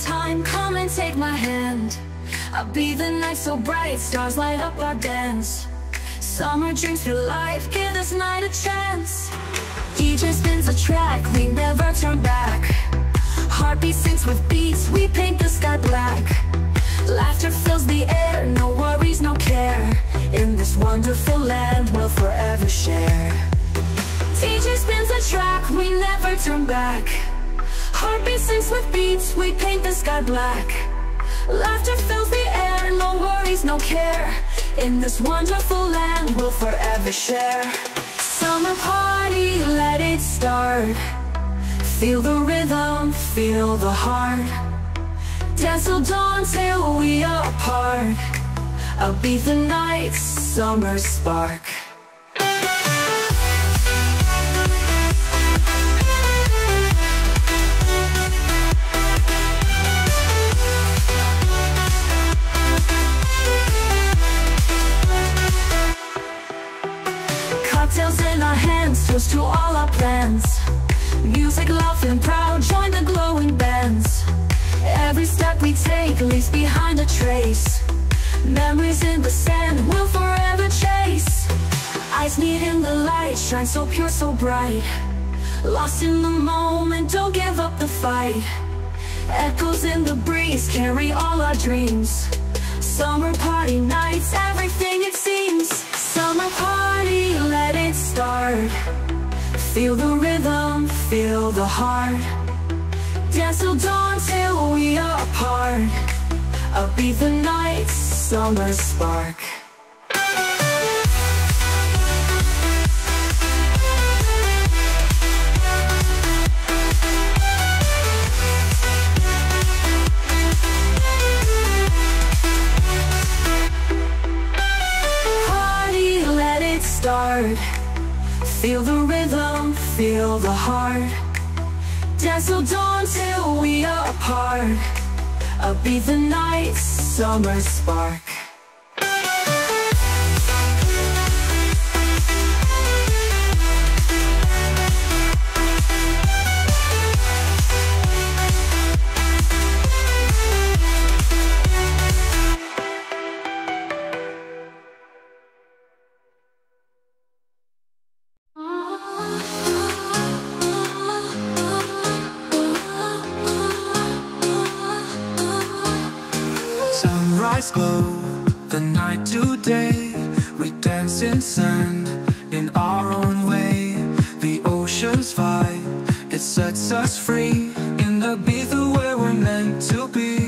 Time, come and take my hand. I'll be the night so bright, stars light up our dance. Summer dreams feel life, give this night a chance. DJ spins a track, we never turn back. Heartbeat syncs with beats, we paint the sky black. Laughter fills the air, no worries, no care. In this wonderful land, we'll forever share. DJ spins a track, we never turn back. Heartbeat syncs with beats, we paint the sky black. Laughter fills the air, no worries, no care. In this wonderful land, we'll forever share. Summer party, let it start. Feel the rhythm, feel the heart. Dance till dawn till we are apart. I'll be the night's summer spark. Toast to all our plans. Music loud and proud, join the glowing bands. Every step we take leaves behind a trace. Memories in the sand will forever chase. Eyes meet in the light, shine so pure, so bright. Lost in the moment, don't give up the fight. Echoes in the breeze carry all our dreams. Summer party nights, everything it seems. Summer party, let it start. Feel the rhythm, feel the heart. Dance till dawn till we are apart. I'll be the night's summer spark. Start. Feel the rhythm, feel the heart. Dance till dawn till we are apart. I'll be the night's summer spark. Sunrise glow, the night to day. We dance in sand in our own way. The ocean's vibe, it sets us free. In the beat where we're meant to be.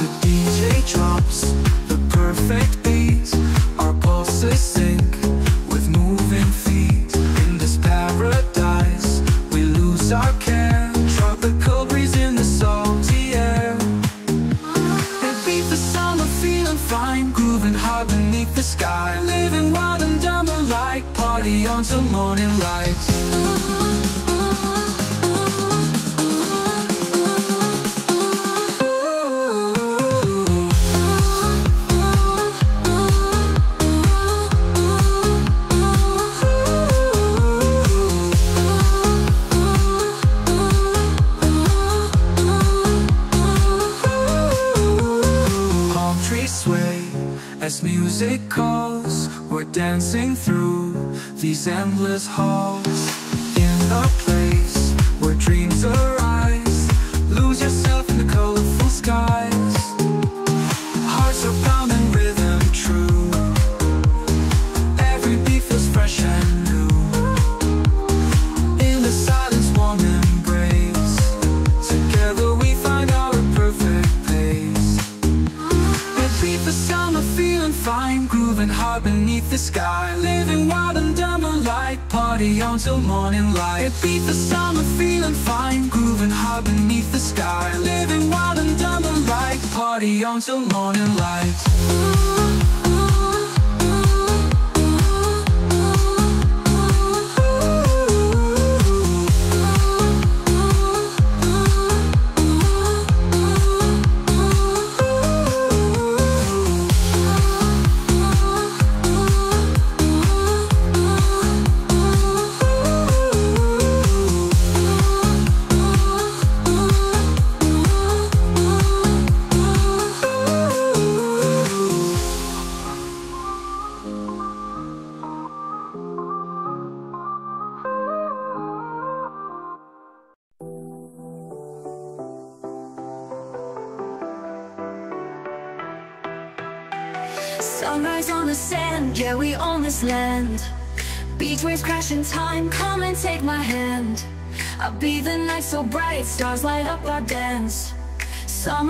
The DJ drops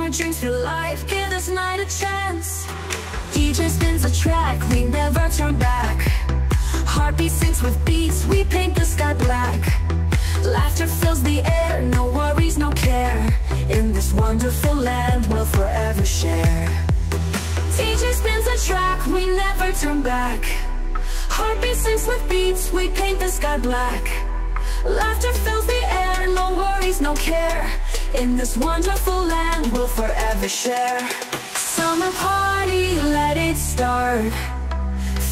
Summer dreams feel life, give this night a chance. DJ spins a track, we never turn back. Heartbeat syncs with beats, we paint the sky black. Laughter fills the air, no worries, no care. In this wonderful land, we'll forever share. DJ spins a track, we never turn back. Heartbeat syncs with beats, we paint the sky black. Laughter fills the air, no worries, no care. In this wonderful land, we'll forever share. Summer party, let it start.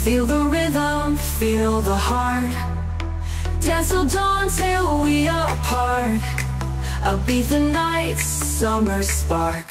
Feel the rhythm, feel the heart. Dance till dawn till we are apart. I'll be the night's summer spark.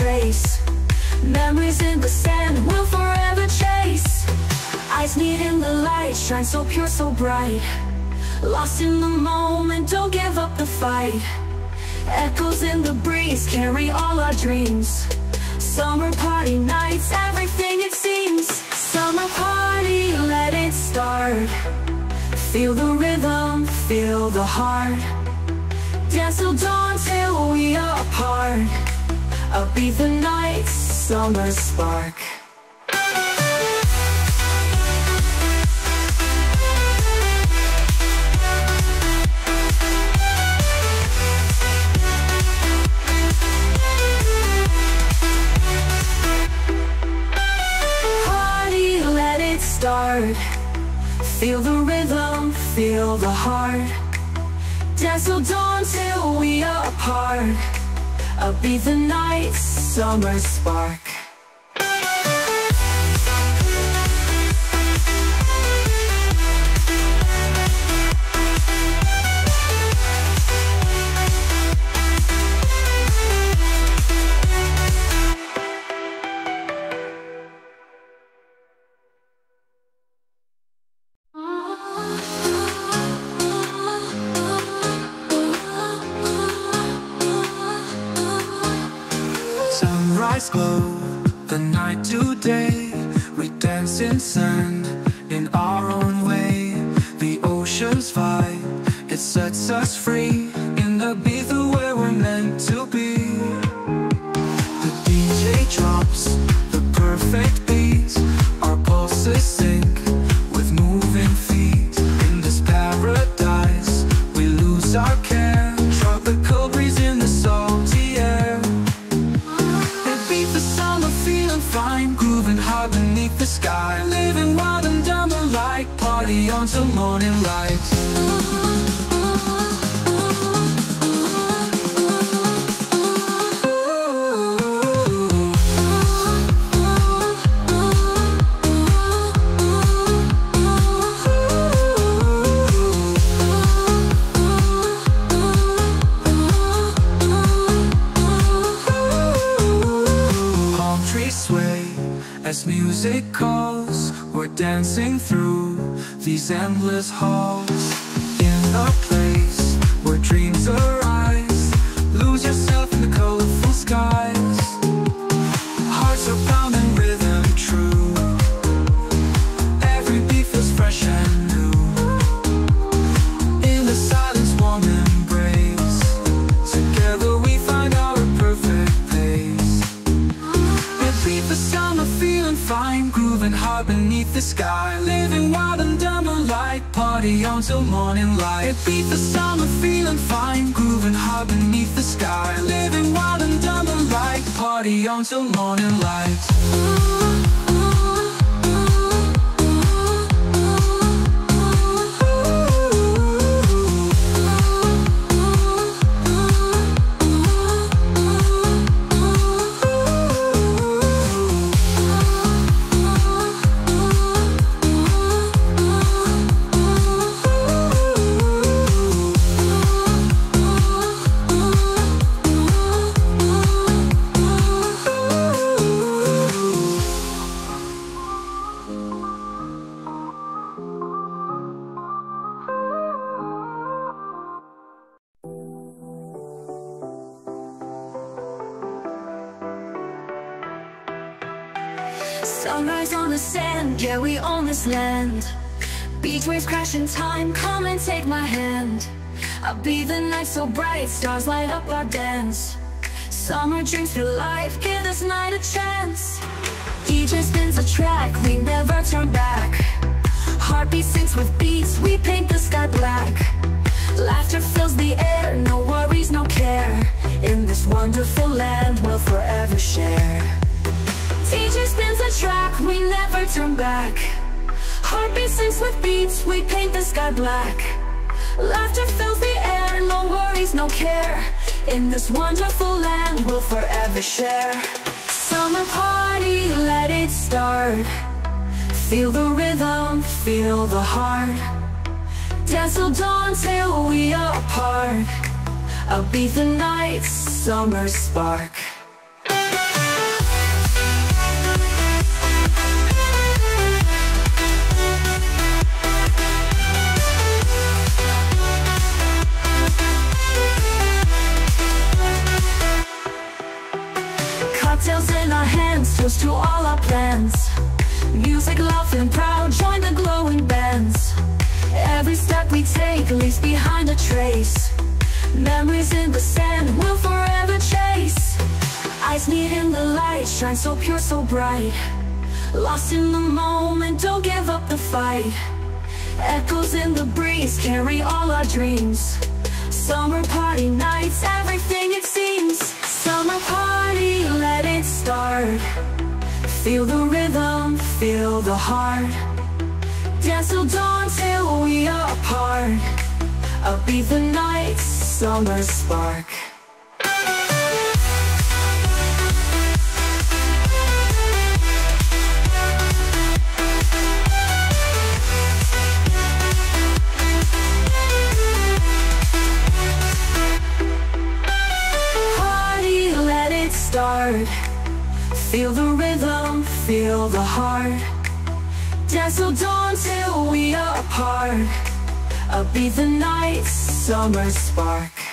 Trace. Memories in the sand will forever chase. Eyes meet in the light, shine so pure, so bright. Lost in the moment, don't give up the fight. Echoes in the breeze carry all our dreams. Summer party nights, everything it seems. Summer party, let it start. Feel the rhythm, feel the heart. Dance till dawn till we are apart. I'll be the night's summer spark. Party, let it start. Feel the rhythm, feel the heart. Dance till dawn till we are apart. I'll be the night's summer spark. Yeah, we own this land. Beach waves crash in time, come and take my hand. I'll be the night so bright, stars light up our dance. Summer drinks feel life, give this night a chance. DJ spins a track, we never turn back. Heartbeat syncs with beats, we paint the sky black. Laughter fills the air, no worries, no care. In this wonderful land, we'll forever share. Spins a track, we never turn back. Heartbeat syncs with beats, we paint the sky black. Laughter fills the air, no worries, no care. In this wonderful land, we'll forever share. Summer party, let it start. Feel the rhythm, feel the heart. Dance till dawn till we are apart. I'll be the night's summer spark. Our to all our plans. Music love and proud, join the glowing bands. Every step we take leaves behind a trace. Memories in the sand we'll forever chase. Eyes meet in the light, shine so pure, so bright. Lost in the moment, don't give up the fight. Echoes in the breeze, carry all our dreams. Summer party nights, everything it seems. Summer party, let it start. Feel the rhythm, feel the heart. Dance till dawn till we are apart. I'll be the night's summer spark. Start. Feel the rhythm, feel the heart. Dance till dawn till we are apart. I'll be the night's summer spark.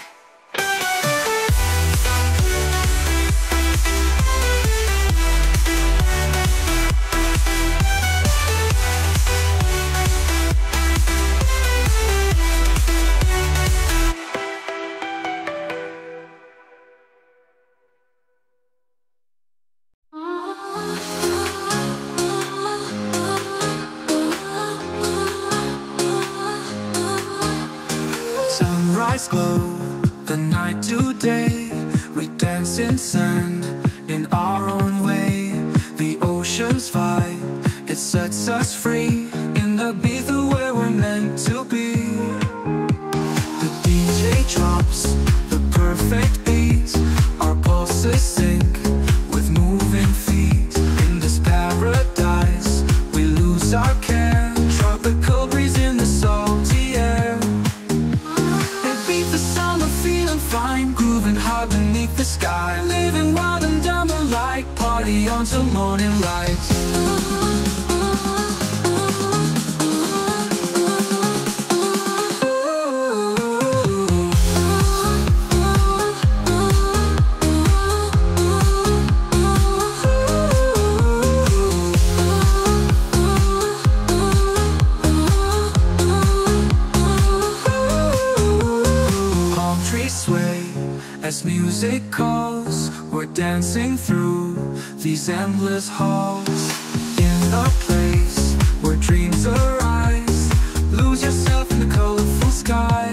As music calls. We're dancing through these endless halls. In a place where dreams arise. Lose yourself in the colorful skies.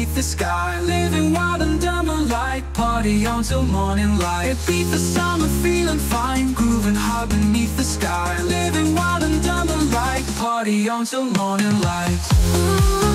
Beneath the sky, living wild and dumb alike, party on till morning light. It beat the summer, feeling fine, grooving hard beneath the sky, living wild and dumb alike, party on till morning light. Sunrise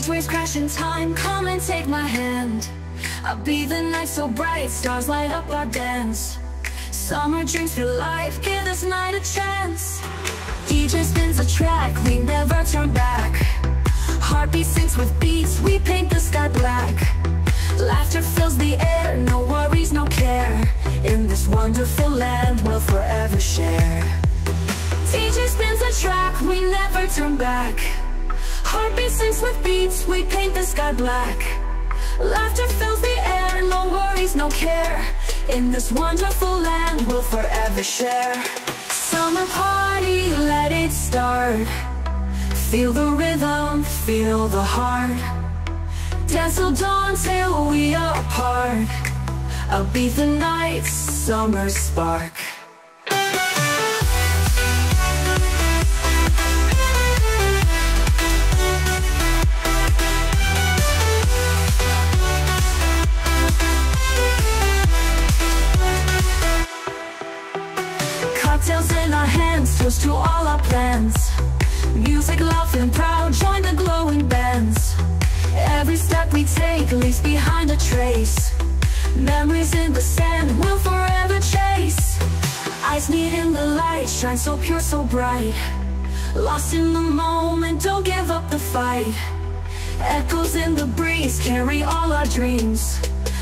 Beach waves crash in time, come and take my hand. I'll be the night so bright, stars light up our dance. Summer dreams feel life, give this night a chance. DJ spins a track, we never turn back. Heartbeat syncs with beats, we paint the sky black. Laughter fills the air, no worries, no care. In this wonderful land, we'll forever share. DJ spins a track, we never turn back. Heartbeat syncs with beats, we paint the sky black. Laughter fills the air, no worries, no care. In this wonderful land, we'll forever share. Summer party, let it start. Feel the rhythm, feel the heart. Dance till dawn till we are apart. I'll be the night's summer spark. To all our plans. Music loud and proud, join the glowing bands. Every step we take leaves behind a trace. Memories in the sand will forever chase. Eyes meet in the light, shine so pure, so bright. Lost in the moment, don't give up the fight. Echoes in the breeze carry all our dreams.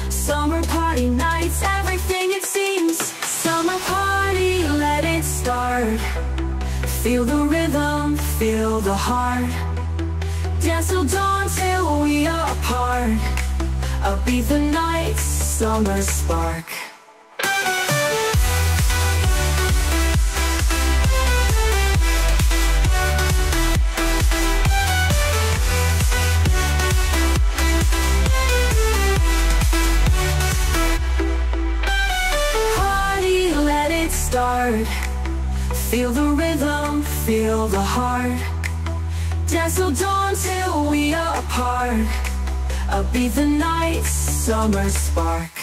Summer party nights, everything it seems. Summer party, let it start. Feel the rhythm, feel the heart. Dance till dawn till we are apart. Be the night's summer spark. Party, let it start. Feel the rhythm, feel the heart. Dance till dawn till we are apart. Be the night's summer spark.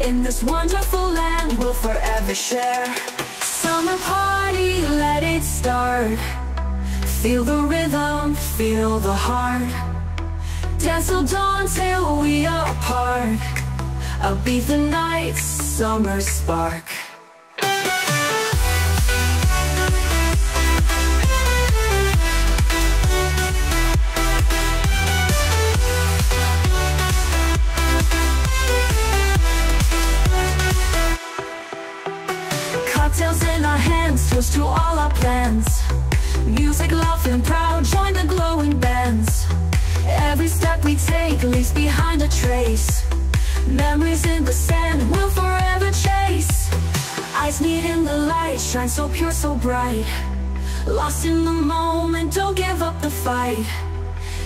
In this wonderful land, we'll forever share. Summer party, let it start. Feel the rhythm, feel the heart. Dance till dawn till we are apart. I'll be the night's summer spark. To all our plans. Music, love, and proud, join the glowing bands. Every step we take leaves behind a trace. Memories in the sand, we'll forever chase. Eyes meet in the light, shine so pure, so bright. Lost in the moment, don't give up the fight.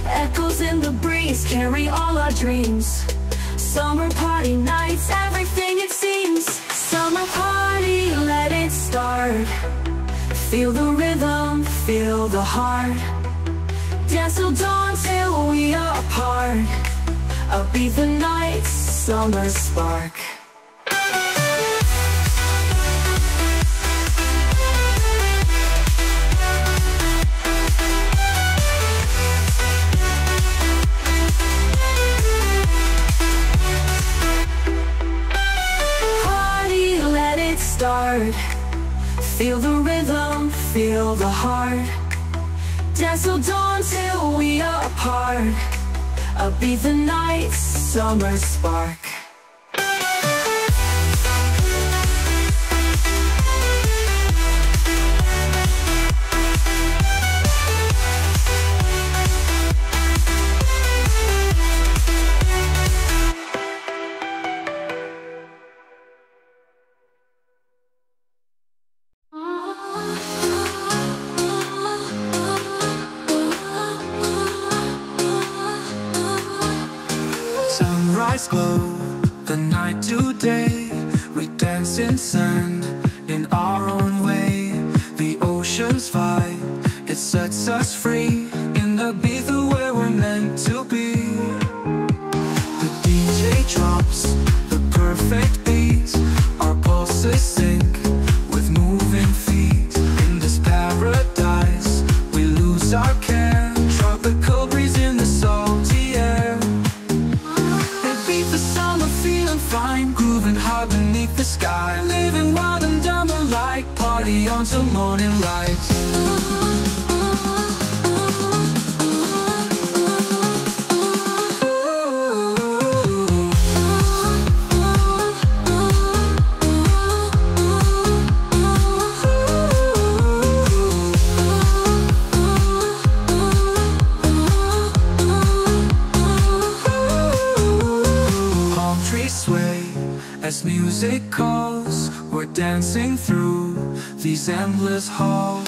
Echoes in the breeze, carry all our dreams. Summer party nights, everything it seems. Summer party, let it start. Feel the rhythm, feel the heart. Dance till dawn till we are apart. I'll be the night's summer spark. Party, let it start. Feel the rhythm, feel the heart. Dance till dawn till we are apart. Be the night's summer spark. Us free. Endless halls.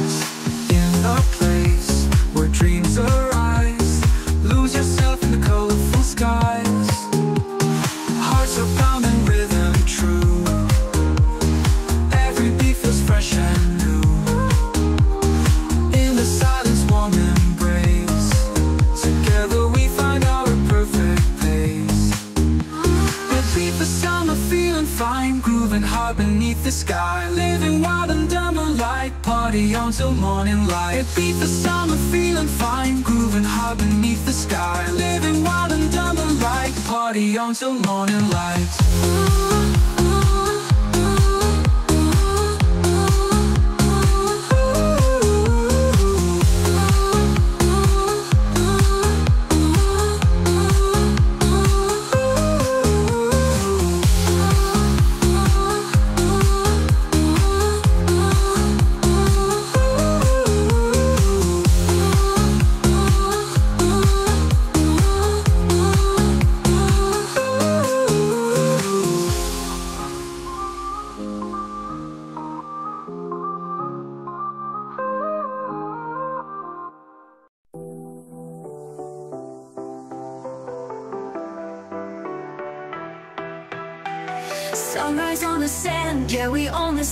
Party on till morning light.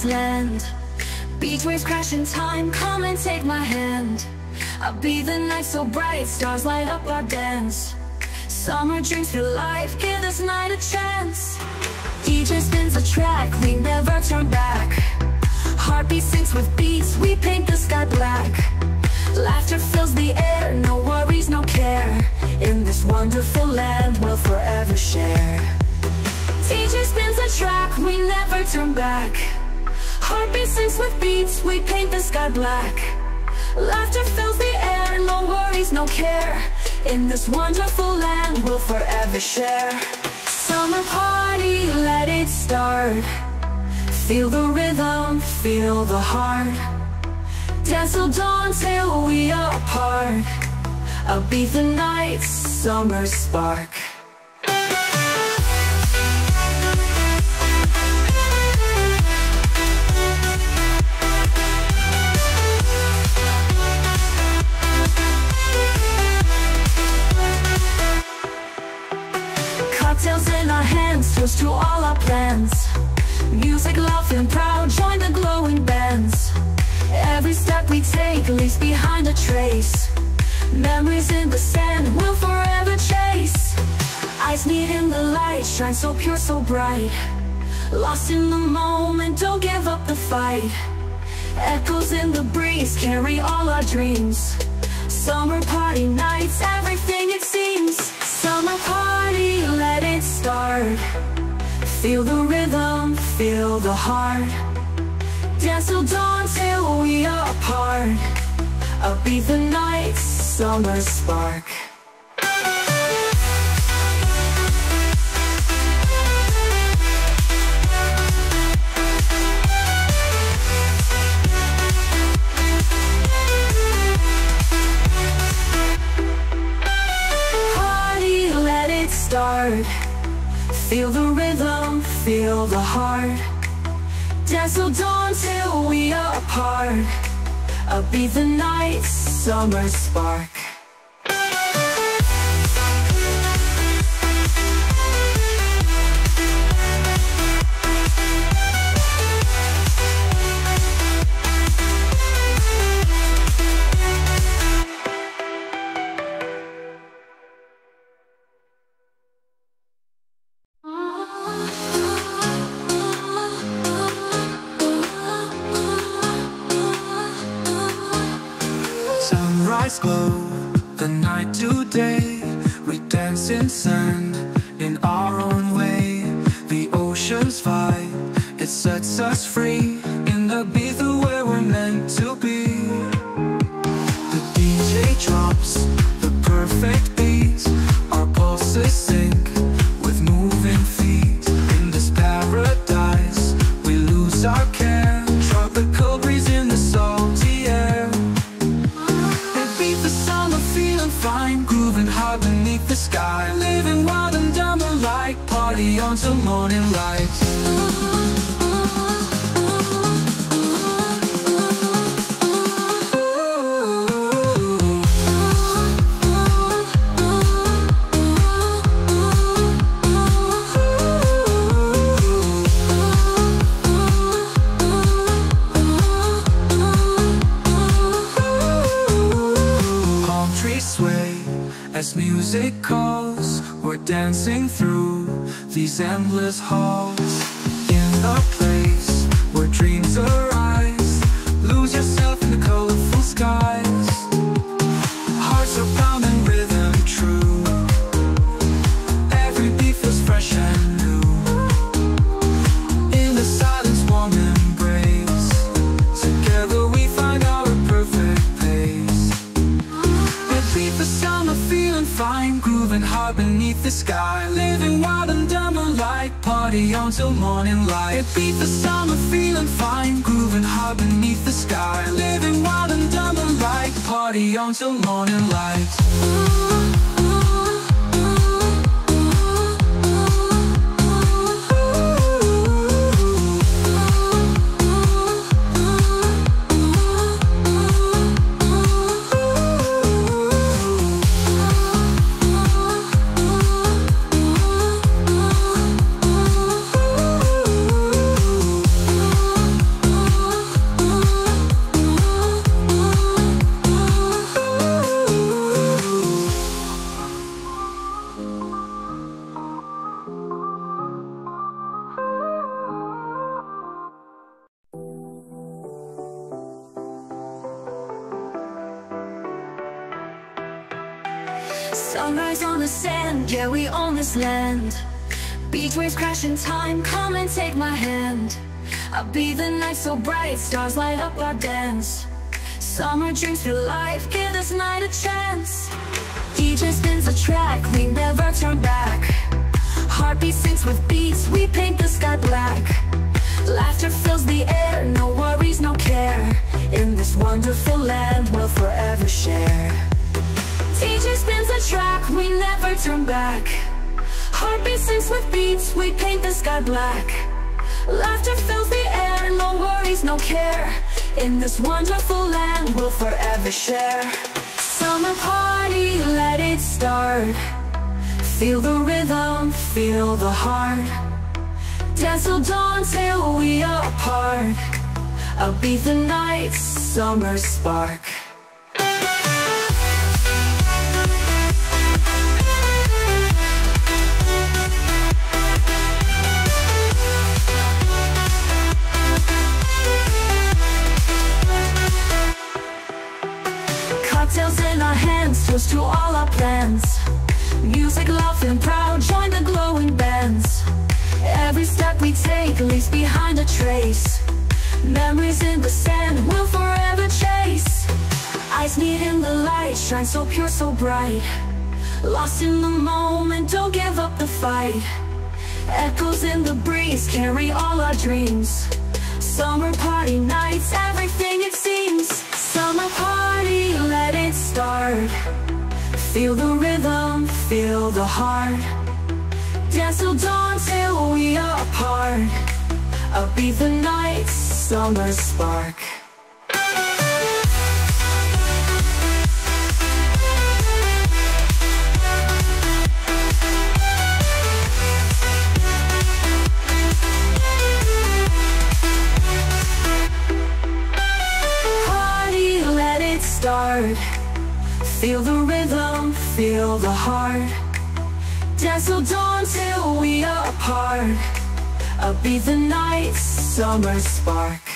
Land. Beach waves crash in time, come and take my hand. I'll be the night so bright, stars light up our dance. Summer dreams feel life, give this night a chance. DJ spins a track, we never turn back. Heartbeat syncs with beats, we paint the sky black. Laughter fills the air, no worries, no care. In this wonderful land, we'll forever share. DJ spins a track, we never turn back. Heartbeat syncs with beats, we paint the sky black. Laughter fills the air, no worries, no care. In this wonderful land, we'll forever share. Summer party, let it start. Feel the rhythm, feel the heart. Dance till dawn till we are apart. I'll be the night's summer spark. To all our plans. Music, love, and proud, join the glowing bands. Every step we take leaves behind a trace. Memories in the sand will forever chase. Eyes meet in the light, shine so pure, so bright. Lost in the moment, don't give up the fight. Echoes in the breeze carry all our dreams. Summer party nights, everything it seems. Summer party, let it start. Feel the rhythm, feel the heart. Dance till dawn till we are apart. I'll be the night's summer spark. Start. Feel the rhythm, feel the heart. Dance till dawn till we are apart. I'll be the night's summer spark. Sunrise glow, the night to day We dance in sand, in our own way. The ocean's vibe, it sets us free endless halls. Dreams feel life, give this night a chance. DJ spins a track, we never turn back. Heartbeat syncs with beats, we paint the sky black. Laughter fills the air, no worries, no care. In this wonderful land, we'll forever share. DJ spins a track, we never turn back. Heartbeat syncs with beats, we paint the sky black. Laughter fills the air, no worries, no care. In this wonderful land, we'll forever share. Summer party, let it start. Feel the rhythm, feel the heart. Dance till dawn till we are apart. I'll be the night's summer spark. Memories in the sand will forever chase. Eyes meet in the light, shine so pure, so bright. Lost in the moment, don't give up the fight. Echoes in the breeze carry all our dreams. Summer party nights, everything it seems. Summer party, let it start. Feel the rhythm, feel the heart. Dance till dawn till we are apart. I'll be the night's summer spark. Party, let it start. Feel the rhythm, feel the heart. Dance till dawn till we are apart. I'll be the night's summer spark.